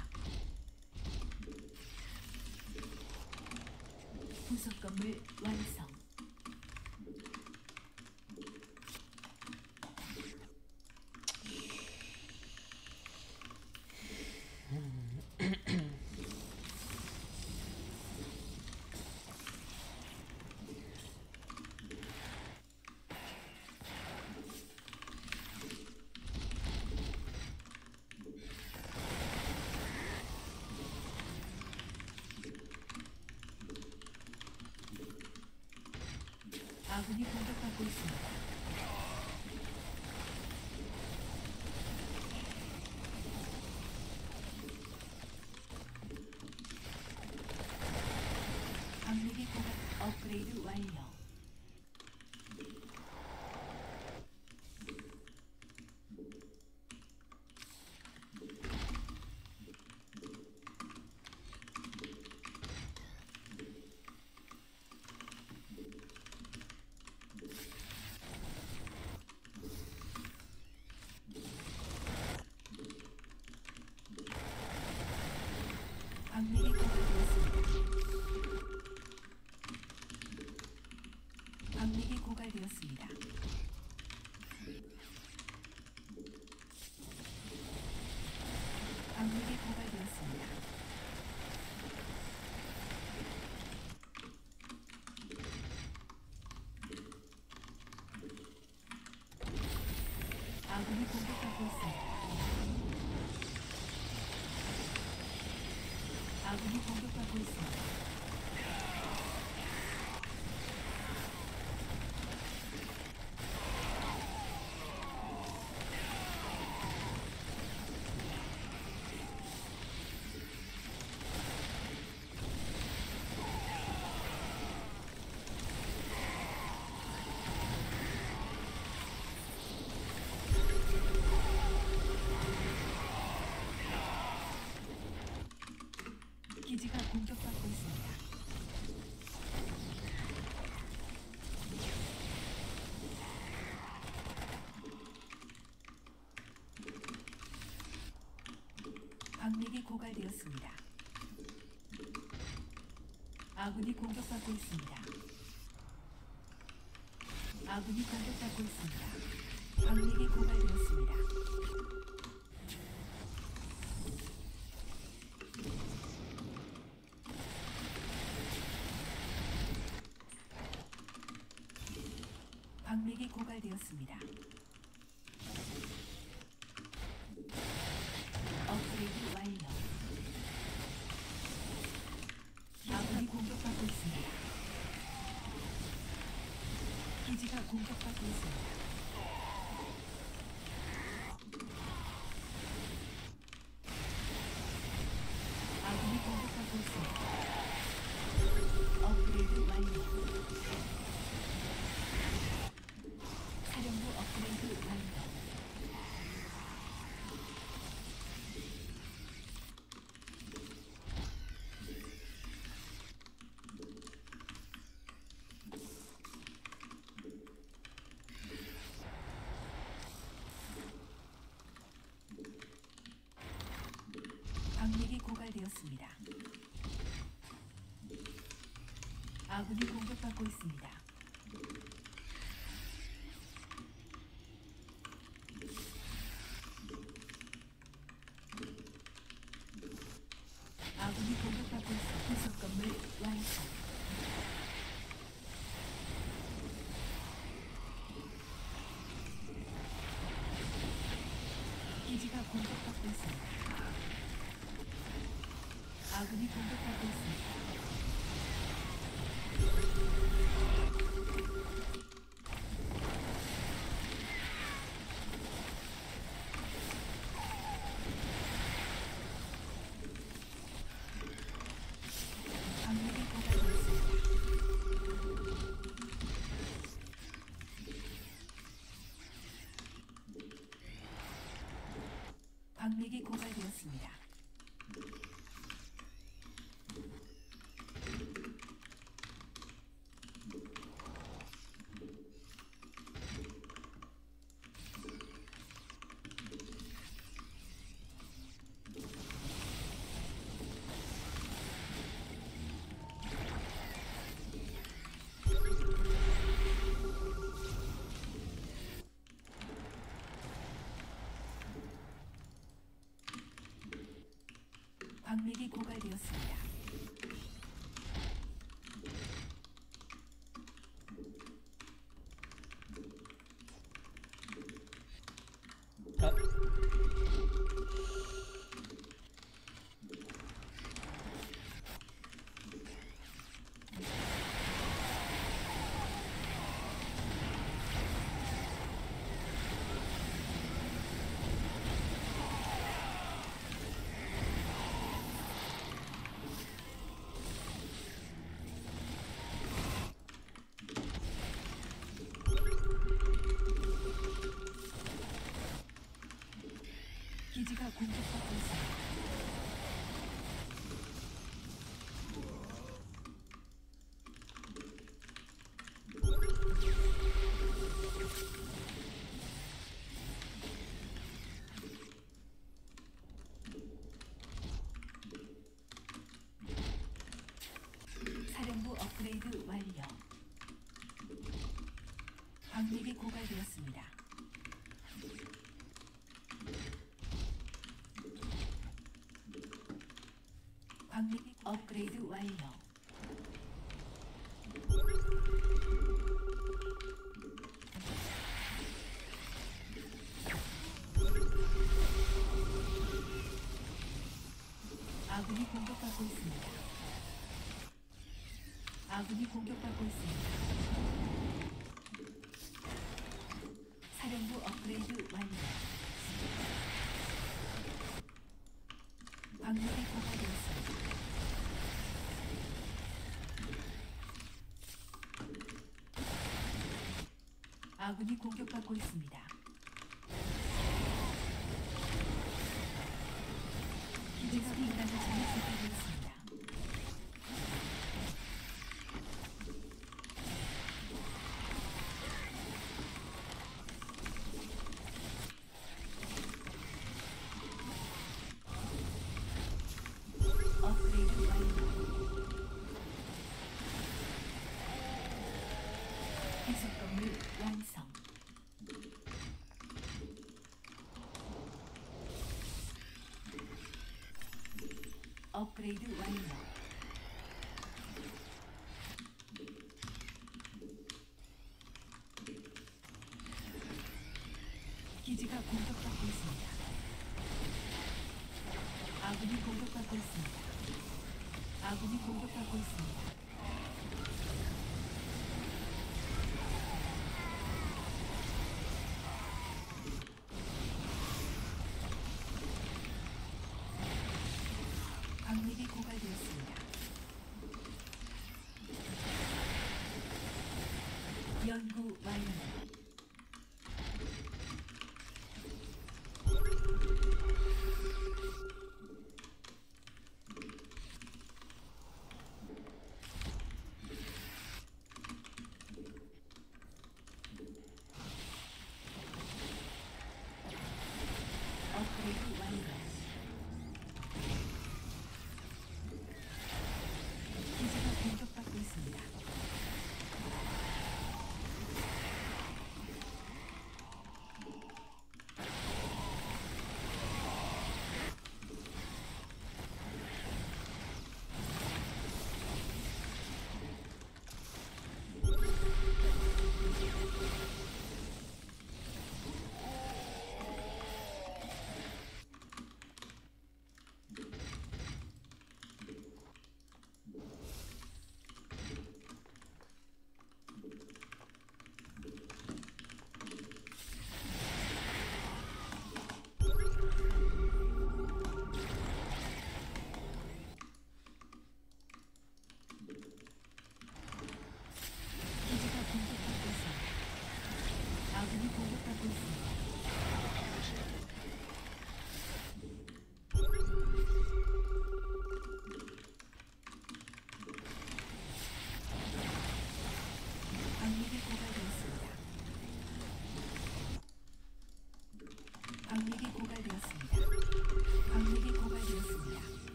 Árvore contra a 방력이 고갈되었습니다. 방력이 고갈되었습니다. 아군이 공격받고 있습니다. 아군이 공격받고 있습니다. 기지가 공격받고 있습니다. 방력이 고갈되었습니다. 아군이 공격받고 있습니다. 아군이 공격받고 있습니다. 방력이 고갈되었습니다. 방력이 고갈되었습니다. Thank you. 되었습니다. 아군이 공격받고 있습니다. 아군이 공격받고 있어 부속 건물 완성. 기지가 공격받고 있습니다. 아군이 공격받고 있습니다. 방력이 고갈되었습니다. 광맥이 고갈되었습니다. 아. 사령부 업그레이드 완료. 방력이 고갈되었습니다. 방력이 업그레이드 완료. 아군이 공격받고 있습니다. 아군이 공격받고 있습니다. 사령부 업그레이드 완료. 방력이 고갈되었습니다. 아군이 공격받고 있습니다. 업그레이드 완료. 기지가 공격받고 있습니다. 아군이 공격받고 있습니다. 아군이 공격받고 있습니다.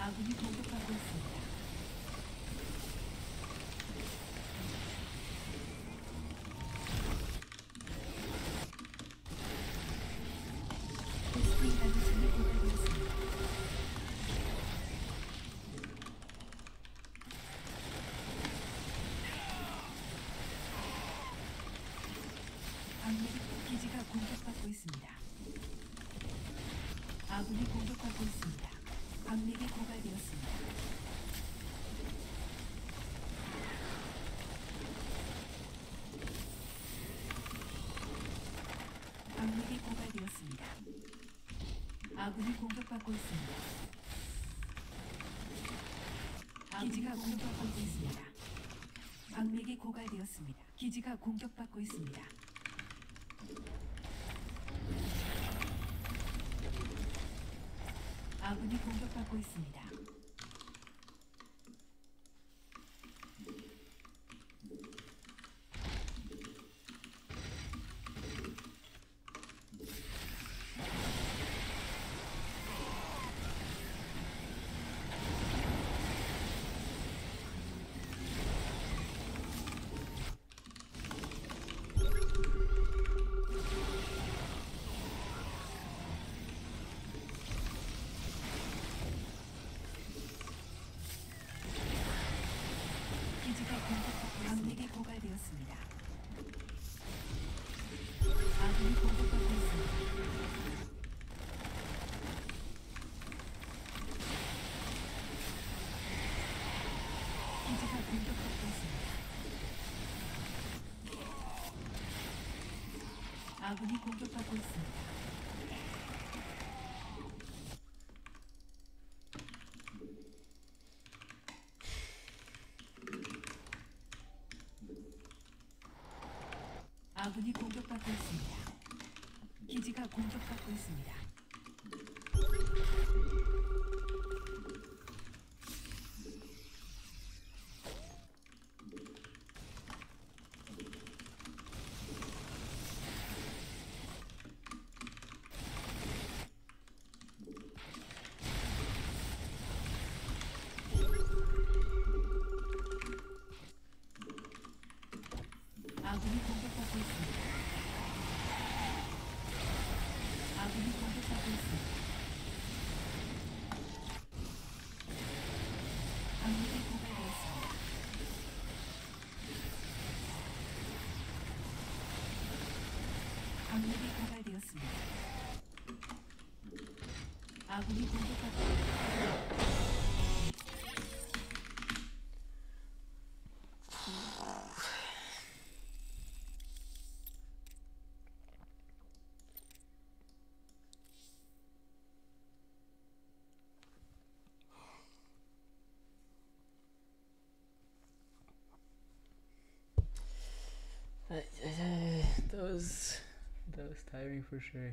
Algo Habilitando para você. 공격받고 있습니다. 아군이 공격받고 있습니다. 광맥이 고갈되었습니다. 광맥이 고갈되었습니다. 아군이 공격받고 있습니다. 기지가 공격받고 있습니다. 광맥이 고갈되었습니다. 기지가 공격받고 있습니다. 아군이 공격받고 있습니다. 아군이 공격받고 있습니다. 아군이 공격받고 있습니다. 기지가 공격받고 있습니다. আগুনে পুড়তে থাকে that was that was tiring for sure.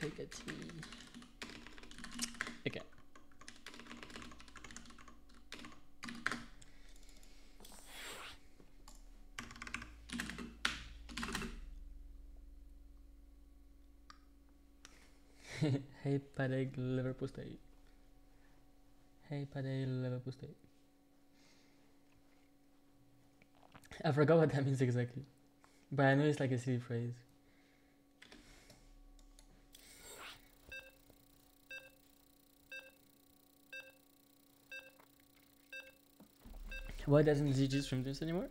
Hagati. Okay. hey på dig leverpostej. Hej på dig leverpostej. I forgot what that means exactly. But I know it's like a silly phrase. Why doesn't ZG stream this anymore?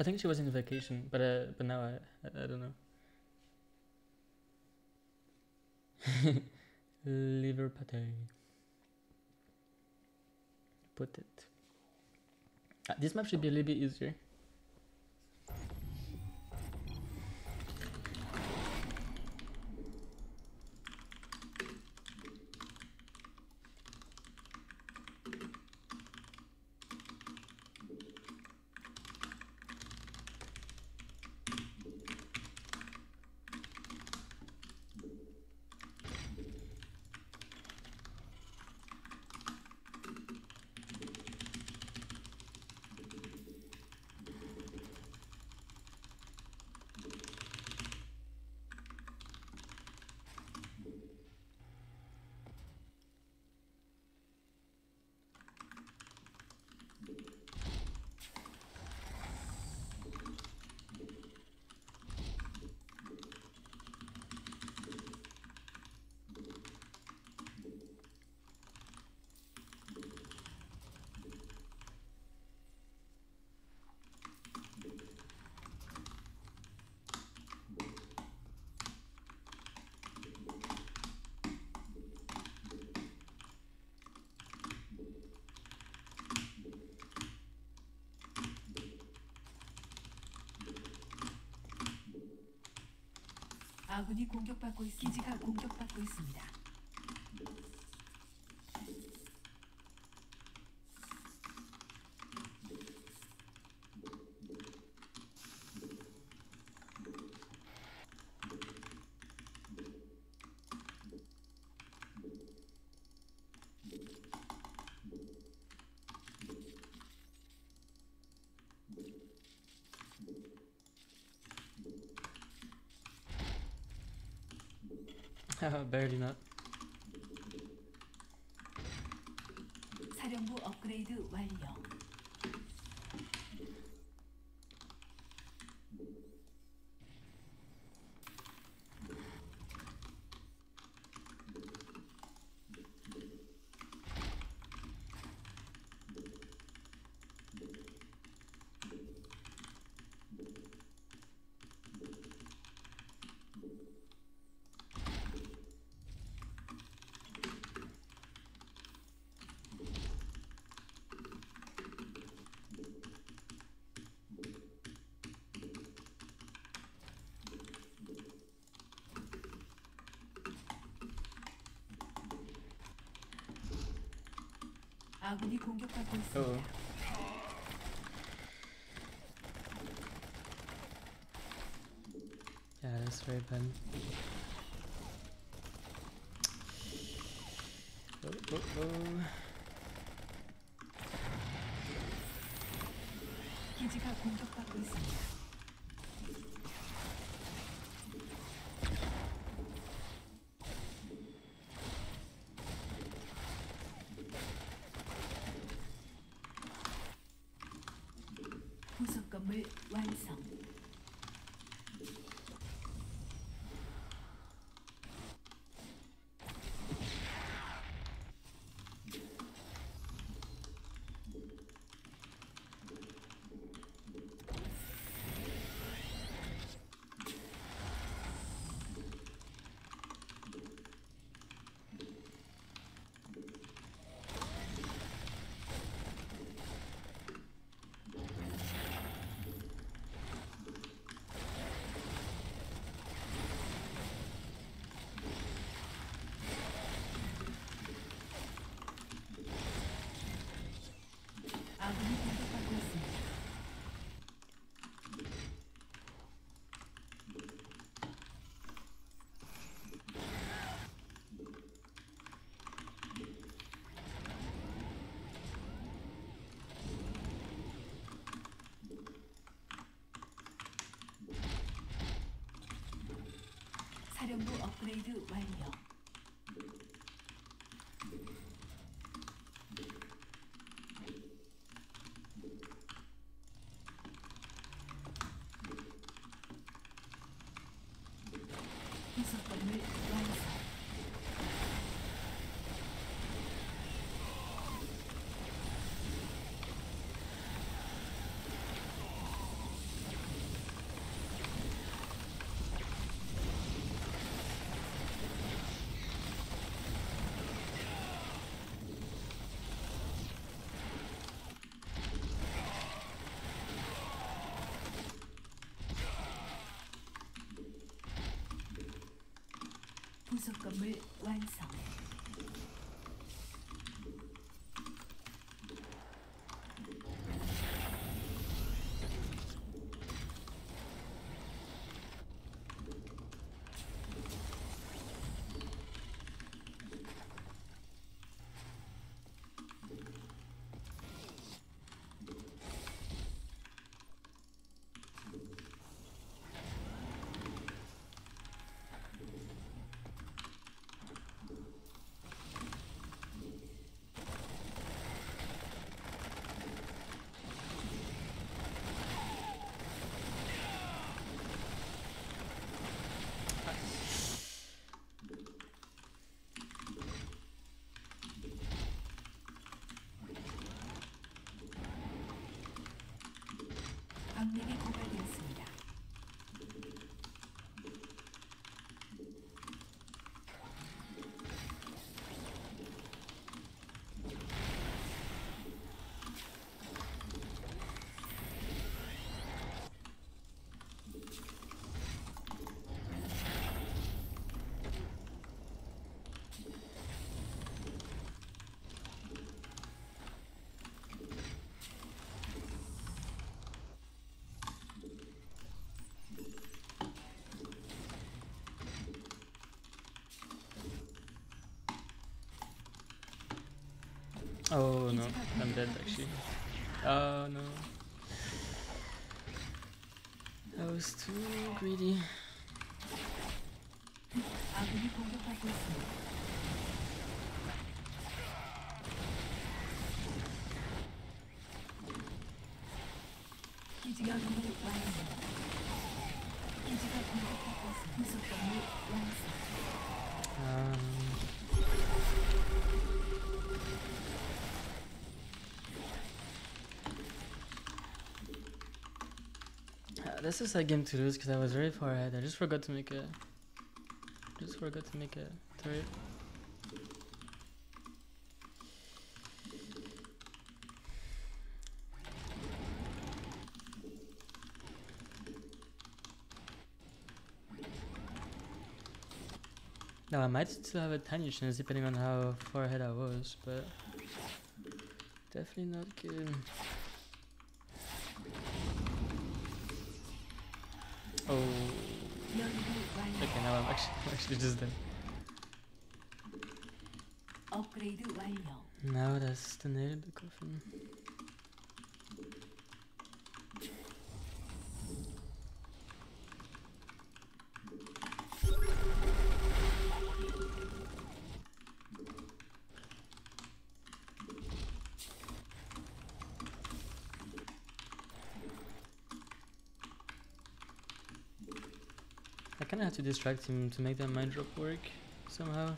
I think she was in vacation, but uh, but now I, I, I don't know. Liver pate. Put it. Uh, this map should be a little bit easier. 아군이 공격받고 있, 기지가 공격받고 있습니다. Barely not. 사령부 업그레이드 완료. 아군이 공격받고 있습니다. Oh. Yeah, that's very bad. Oh, oh, oh. 기지가 공격받고 있습니다. 사령부 업그레이드 완료. 건물 완성. 부속 건물 완성. Oh no, I'm dead actually. Oh no. I was too greedy. This is a game to lose because I was very far ahead. I just forgot to make a. Just forgot to make a turret. Now I might still have a tiny chance depending on how far ahead I was, but definitely not good. Oh. Okay, now I'm actually, actually just dead. Now that's the nail the coffin. To distract him to make that mine drop work somehow.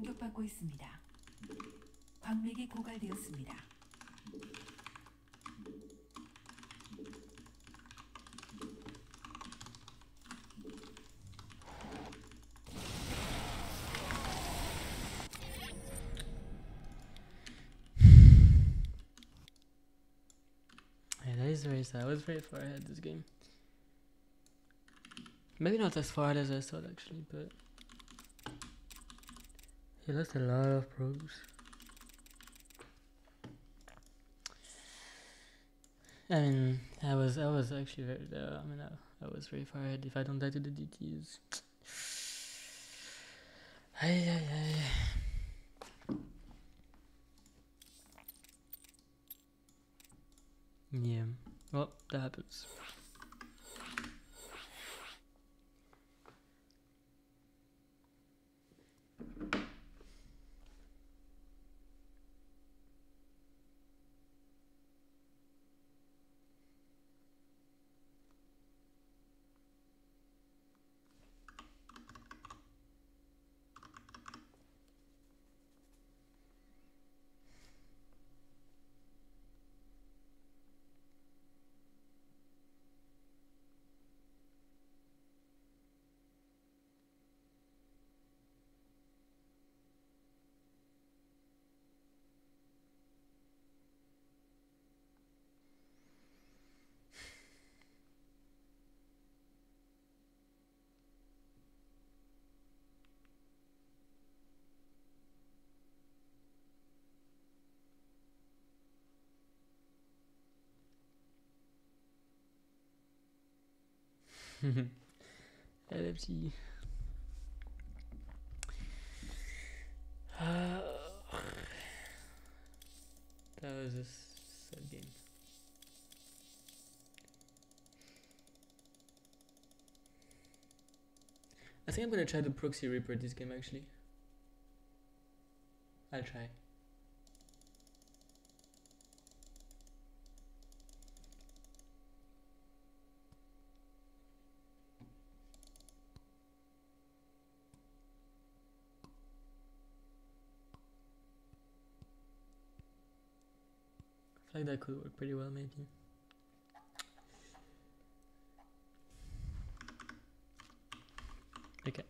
공격받고 있습니다. 광맥이 고갈되었습니다. Yeah, that is very sad. I was very far ahead this game. Maybe not as far as I thought actually, but lost a lot of probes. I mean, I was I was actually very. Uh, I mean, I, I was very far ahead. If I don't die to the DTs, ay ay ay. Yeah. Well, that happens. LFG. Ah. that was a sad game. I think I'm gonna try the proxy reaper this game actually. I'll try. feel like that could work pretty well, maybe. Okay.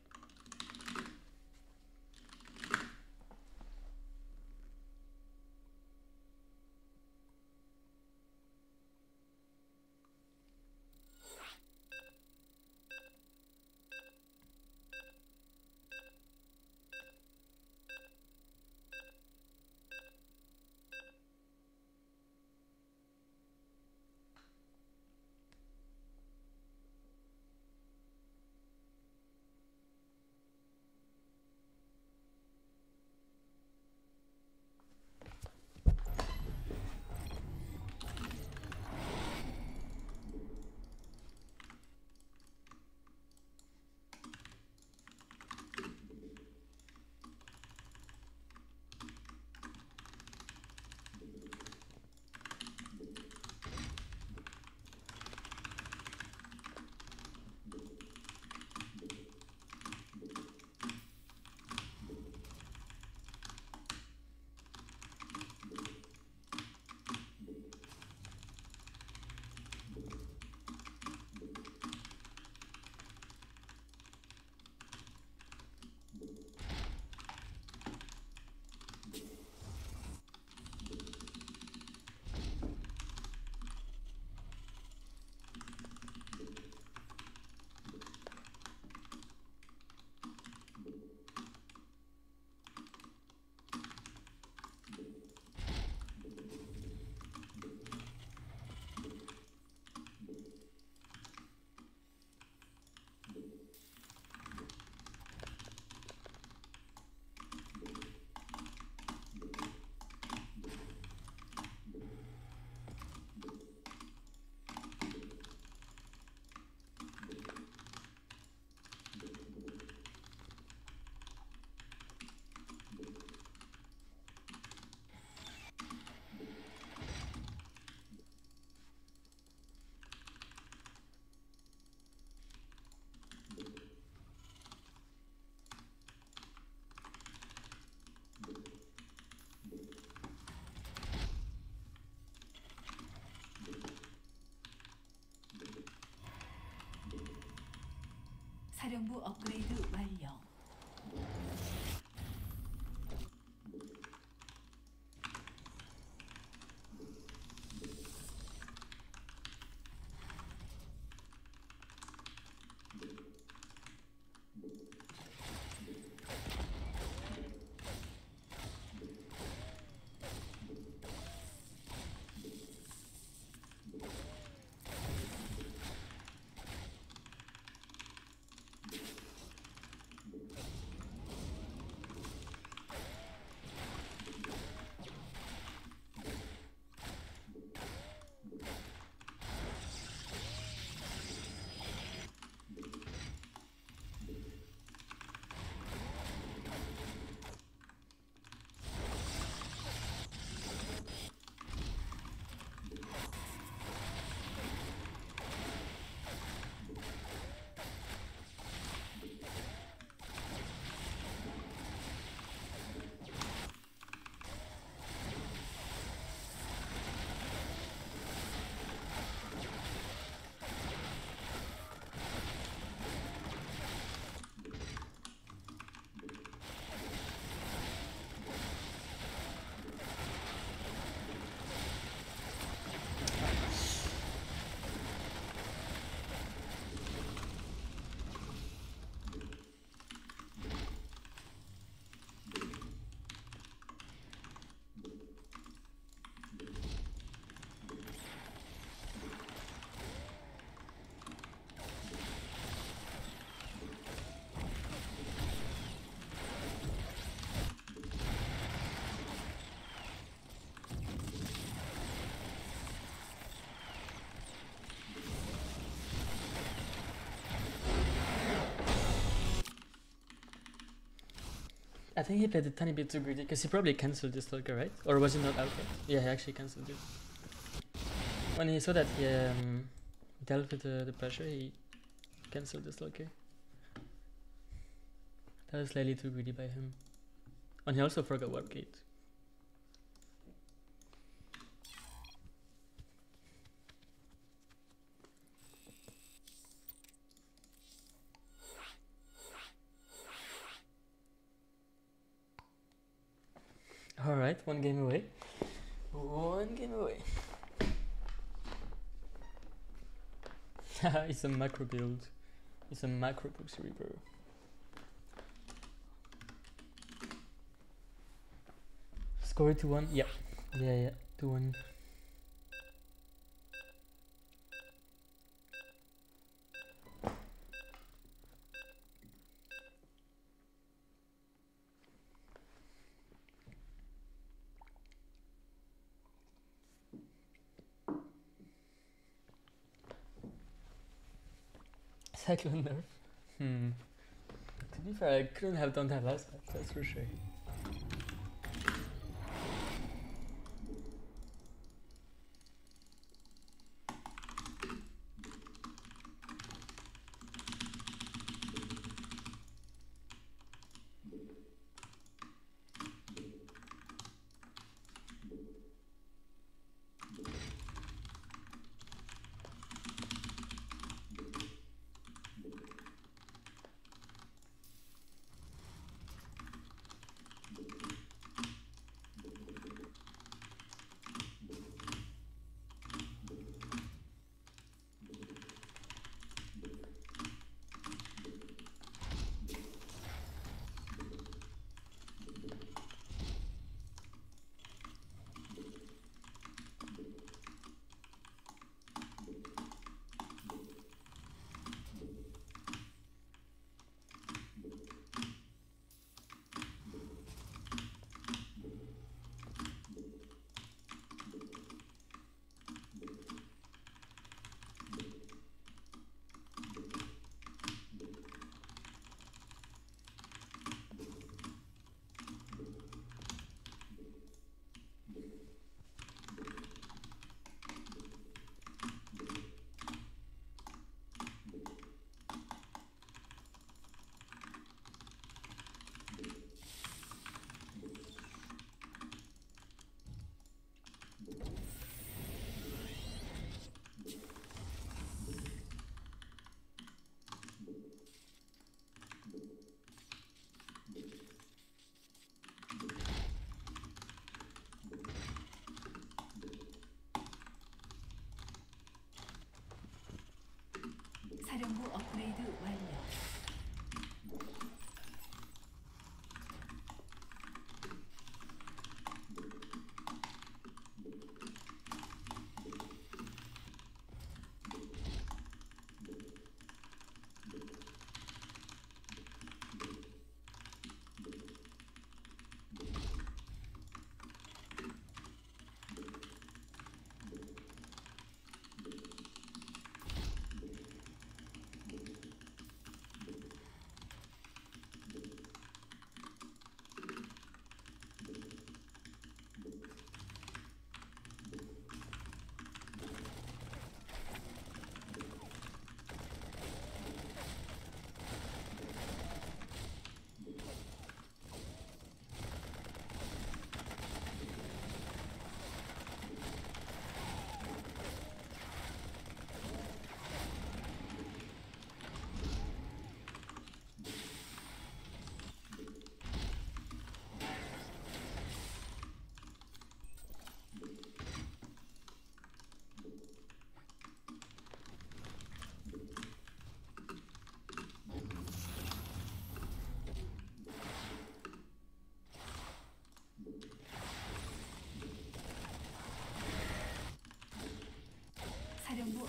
사령부 업그레이드 완료. I think he played a tiny bit too greedy because he probably cancelled this lurker, right? Or was it not out yet? Yeah, he actually cancelled it. When he saw that he um, dealt with the, the pressure, he cancelled this lurker. That was slightly too greedy by him. And he also forgot warp gate. One game away. One game away. it's a macro build. It's a macro proxy reaper. Score to one. Yeah. Yeah, yeah. Two one. Hmm. To be fair, I couldn't have done that last time. That's for sure. 사령부 업그레이드 완료.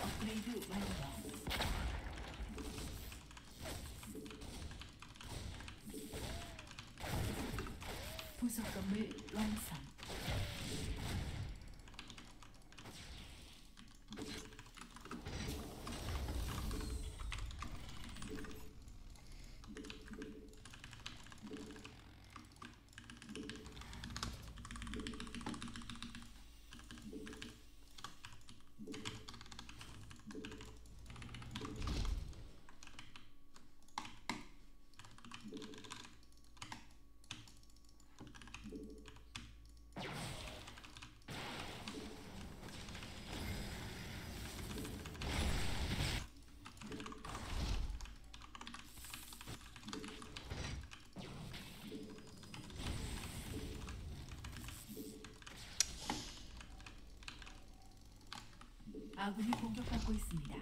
업그레이드 완료. 부속 건물 완성. 아군이 공격받고 있습니다.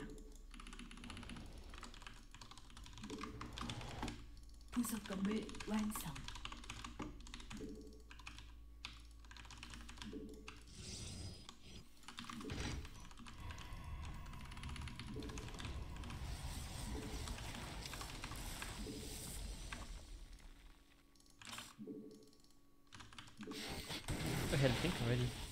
부속 건물 완성. I had to think.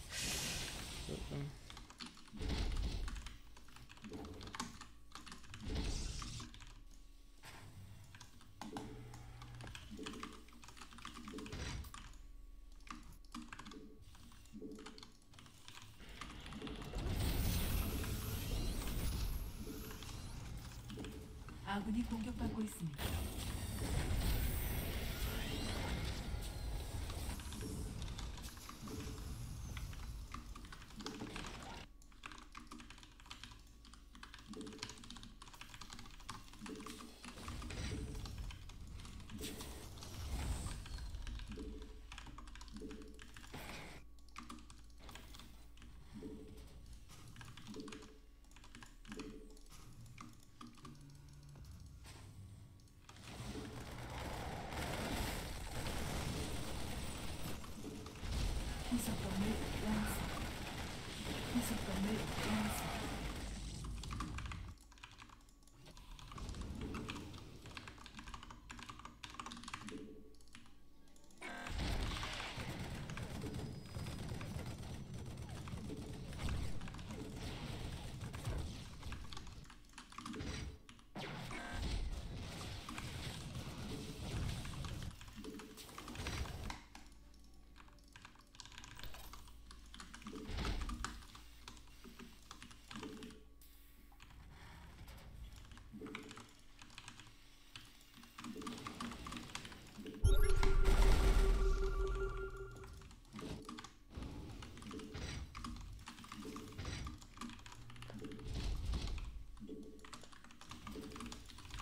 공격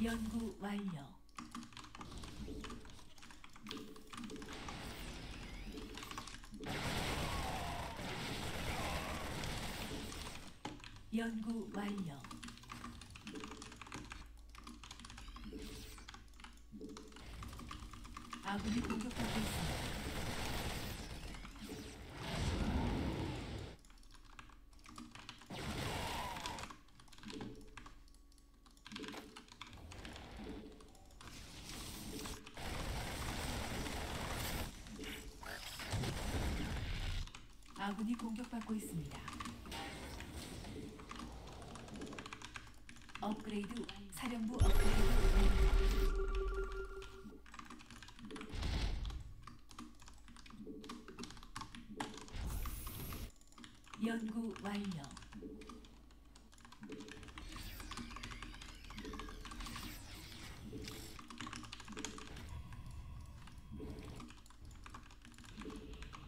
연구 완료. 연구 완료. 아군이 공격받고 있습니다. 공격받고 있습니다. 업그레이드 완- 사령부 업그레이드. 연구 완료.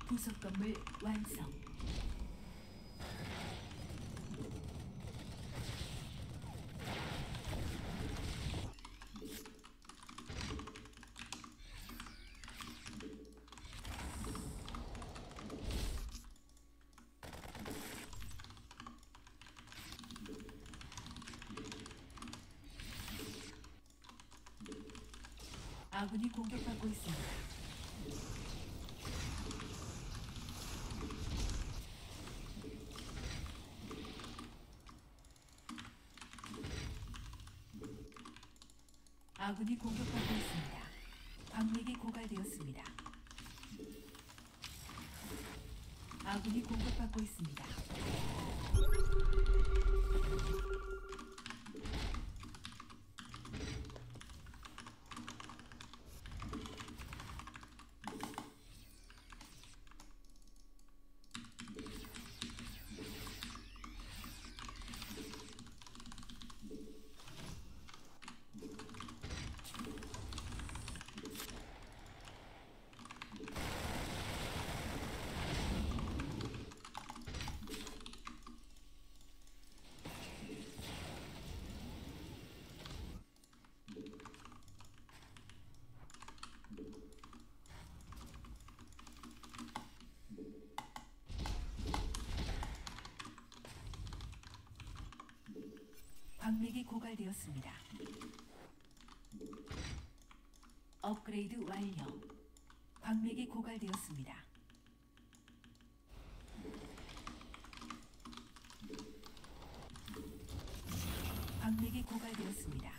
부속 건물 완성. 아군이 공격받고 있습니다. 아군이 공격받고 있습니다. 광맥이 고갈되었습니다. 아군이 공격받고 있습니다. 광맥이 고갈되었습니다. 업그레이드 완료. 광맥이 고갈되었습니다. 광맥이 고갈되었습니다.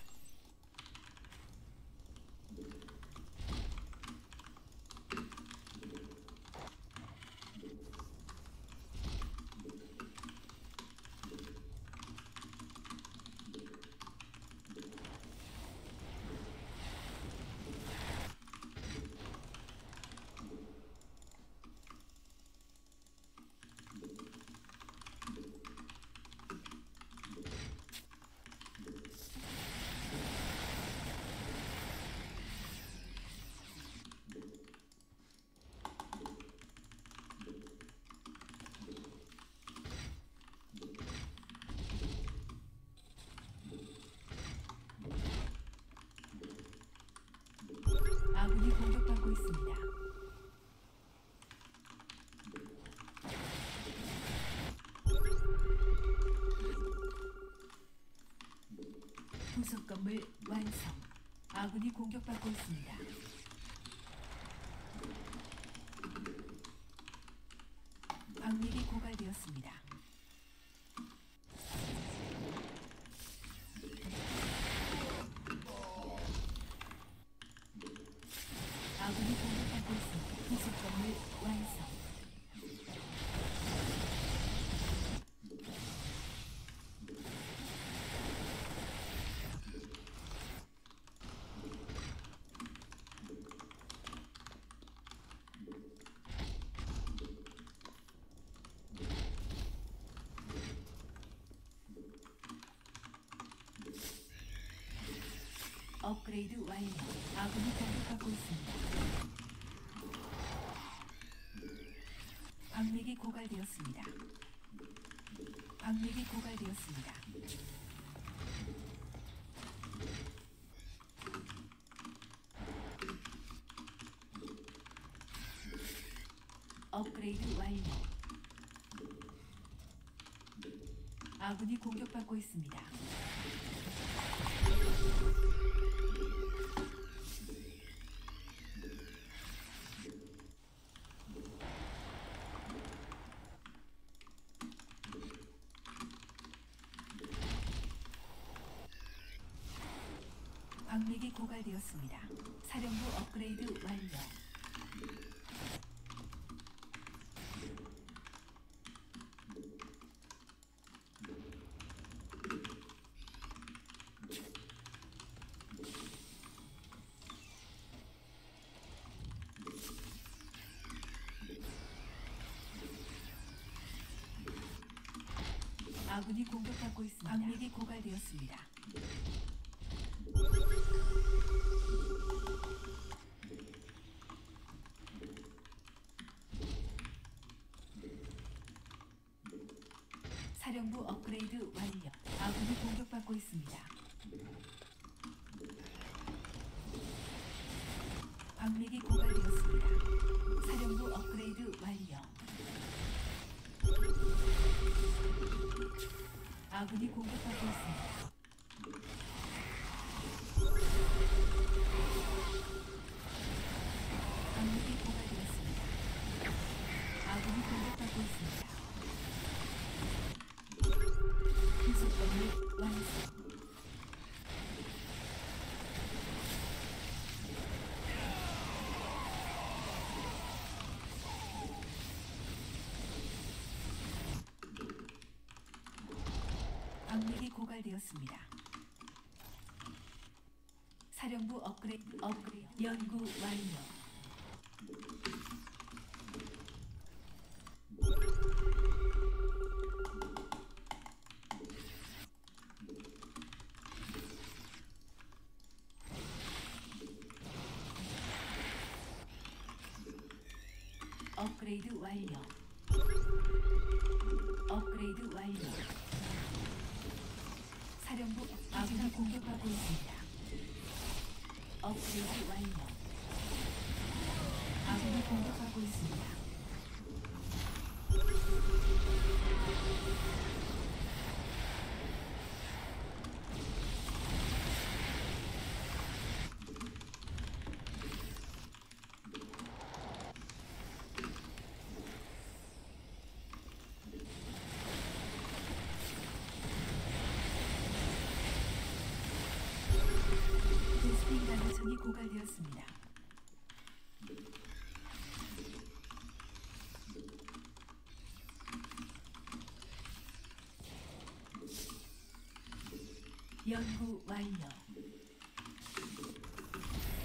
아군이 공격받고 있습니다. 부속 건물 완성. 아군이 공격받고 있습니다. 광맥이 고갈되었습니다. 아군이 공격받고 있습니다. 부속 건물 완성. 업그레이드 완료. 아군이 공격받고 있습니다. 광맥이 고갈되었습니다. 광맥이 고갈되었습니다. 업그레이드 완료. 아군이 공격받고 있습니다. 광맥이 고갈되었습니다. 사령부 업그레이드 완료. 아군이 공격받고 있습니다. 광맥이 고갈되었습니다. 사령부 업그레이드 완료. 아군이 공격받고 있습니다. 광맥이 고갈되었습니다. 사령부 업그레이드 아군이 공격받고 있습니다. 고갈되었습니다. 사령부 업그레이드 업그레이드 연구 완료. 업그레이드 완료. 업그레이드 완료. 사령부 아군이 공격받고 있습니다. 업그레이드 완료. 아군이 공격받고 있습니다. 연구 완료.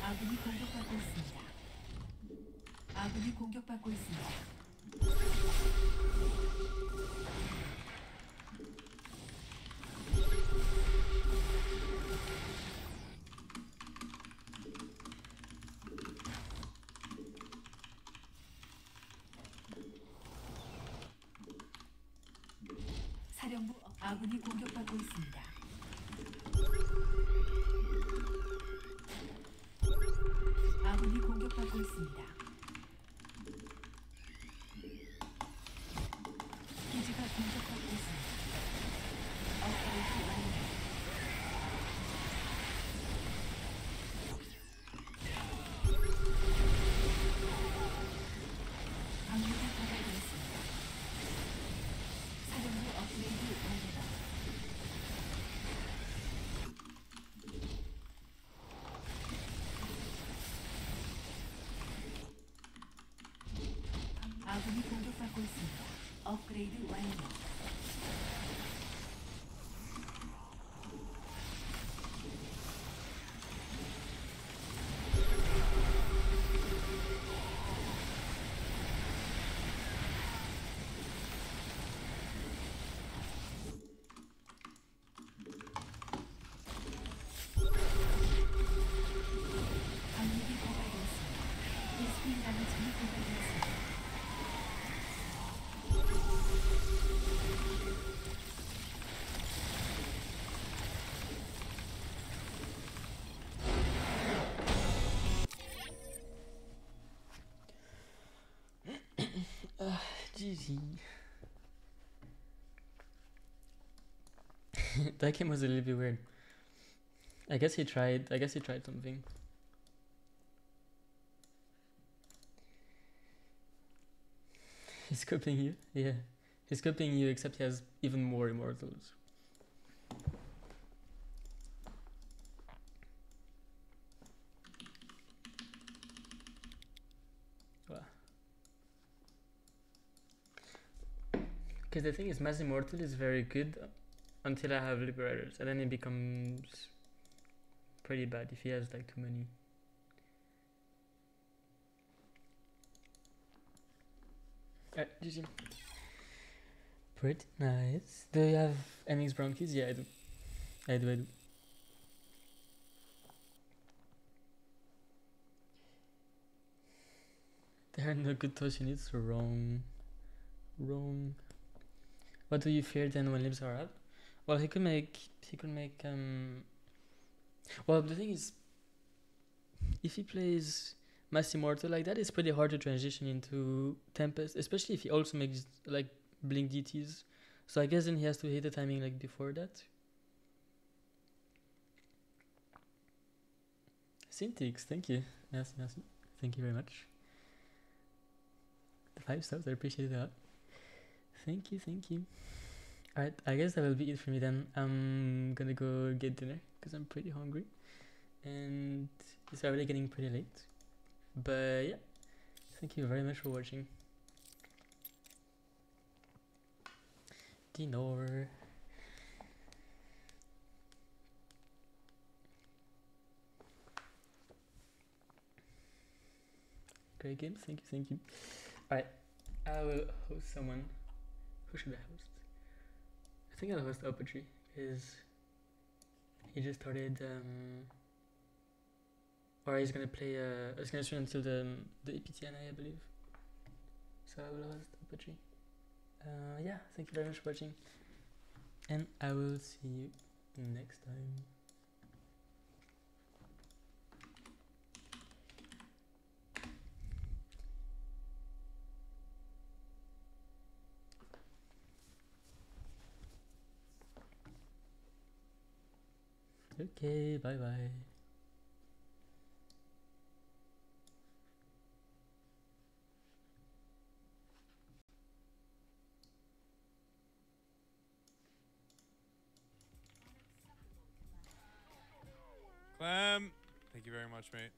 아군이 공격받고 있습니다. 아군이 공격받고 있습니다. 사령부 아군이 공격받고 있습니다. 공격받고 있습니다. 업그레이드 완료. GG. that game was a little bit weird. I guess he tried. I guess he tried something. He's copying you. Yeah, he's copying you. Except he has even more immortals. The thing is, Mass Immortal is very good until I have Liberators, and then it becomes pretty bad if he has like too many. Uh, GG. Pretty nice. Do you have MX Bronchies? Yeah, I do. I do, I do. There are no good touch units. Wrong. Wrong. What do you fear then when limbs are up? Well, he could make. He could make. Um. Well, the thing is, if he plays Mass Immortal like that, it's pretty hard to transition into Tempest, especially if he also makes like Blink DTs. So I guess then he has to hit the timing like before that. Syntix, thank you. Merci, merci. Thank you very much. The five stars, I appreciate that. Thank you, thank you. Alright, I guess that will be it for me then. I'm gonna go get dinner because I'm pretty hungry. And it's already getting pretty late. But yeah, thank you very much for watching. Dinner. Great game, thank you, thank you. Alright, I will host someone. Who should I host? I think I'll host Opatry because he just started um or he's gonna play uh he's gonna stream until the the EPTNA I believe. So I will host Opatry. Uh yeah, thank you very much for watching. And I will see you next time. Okay, bye bye. Clem, thank you very much, mate.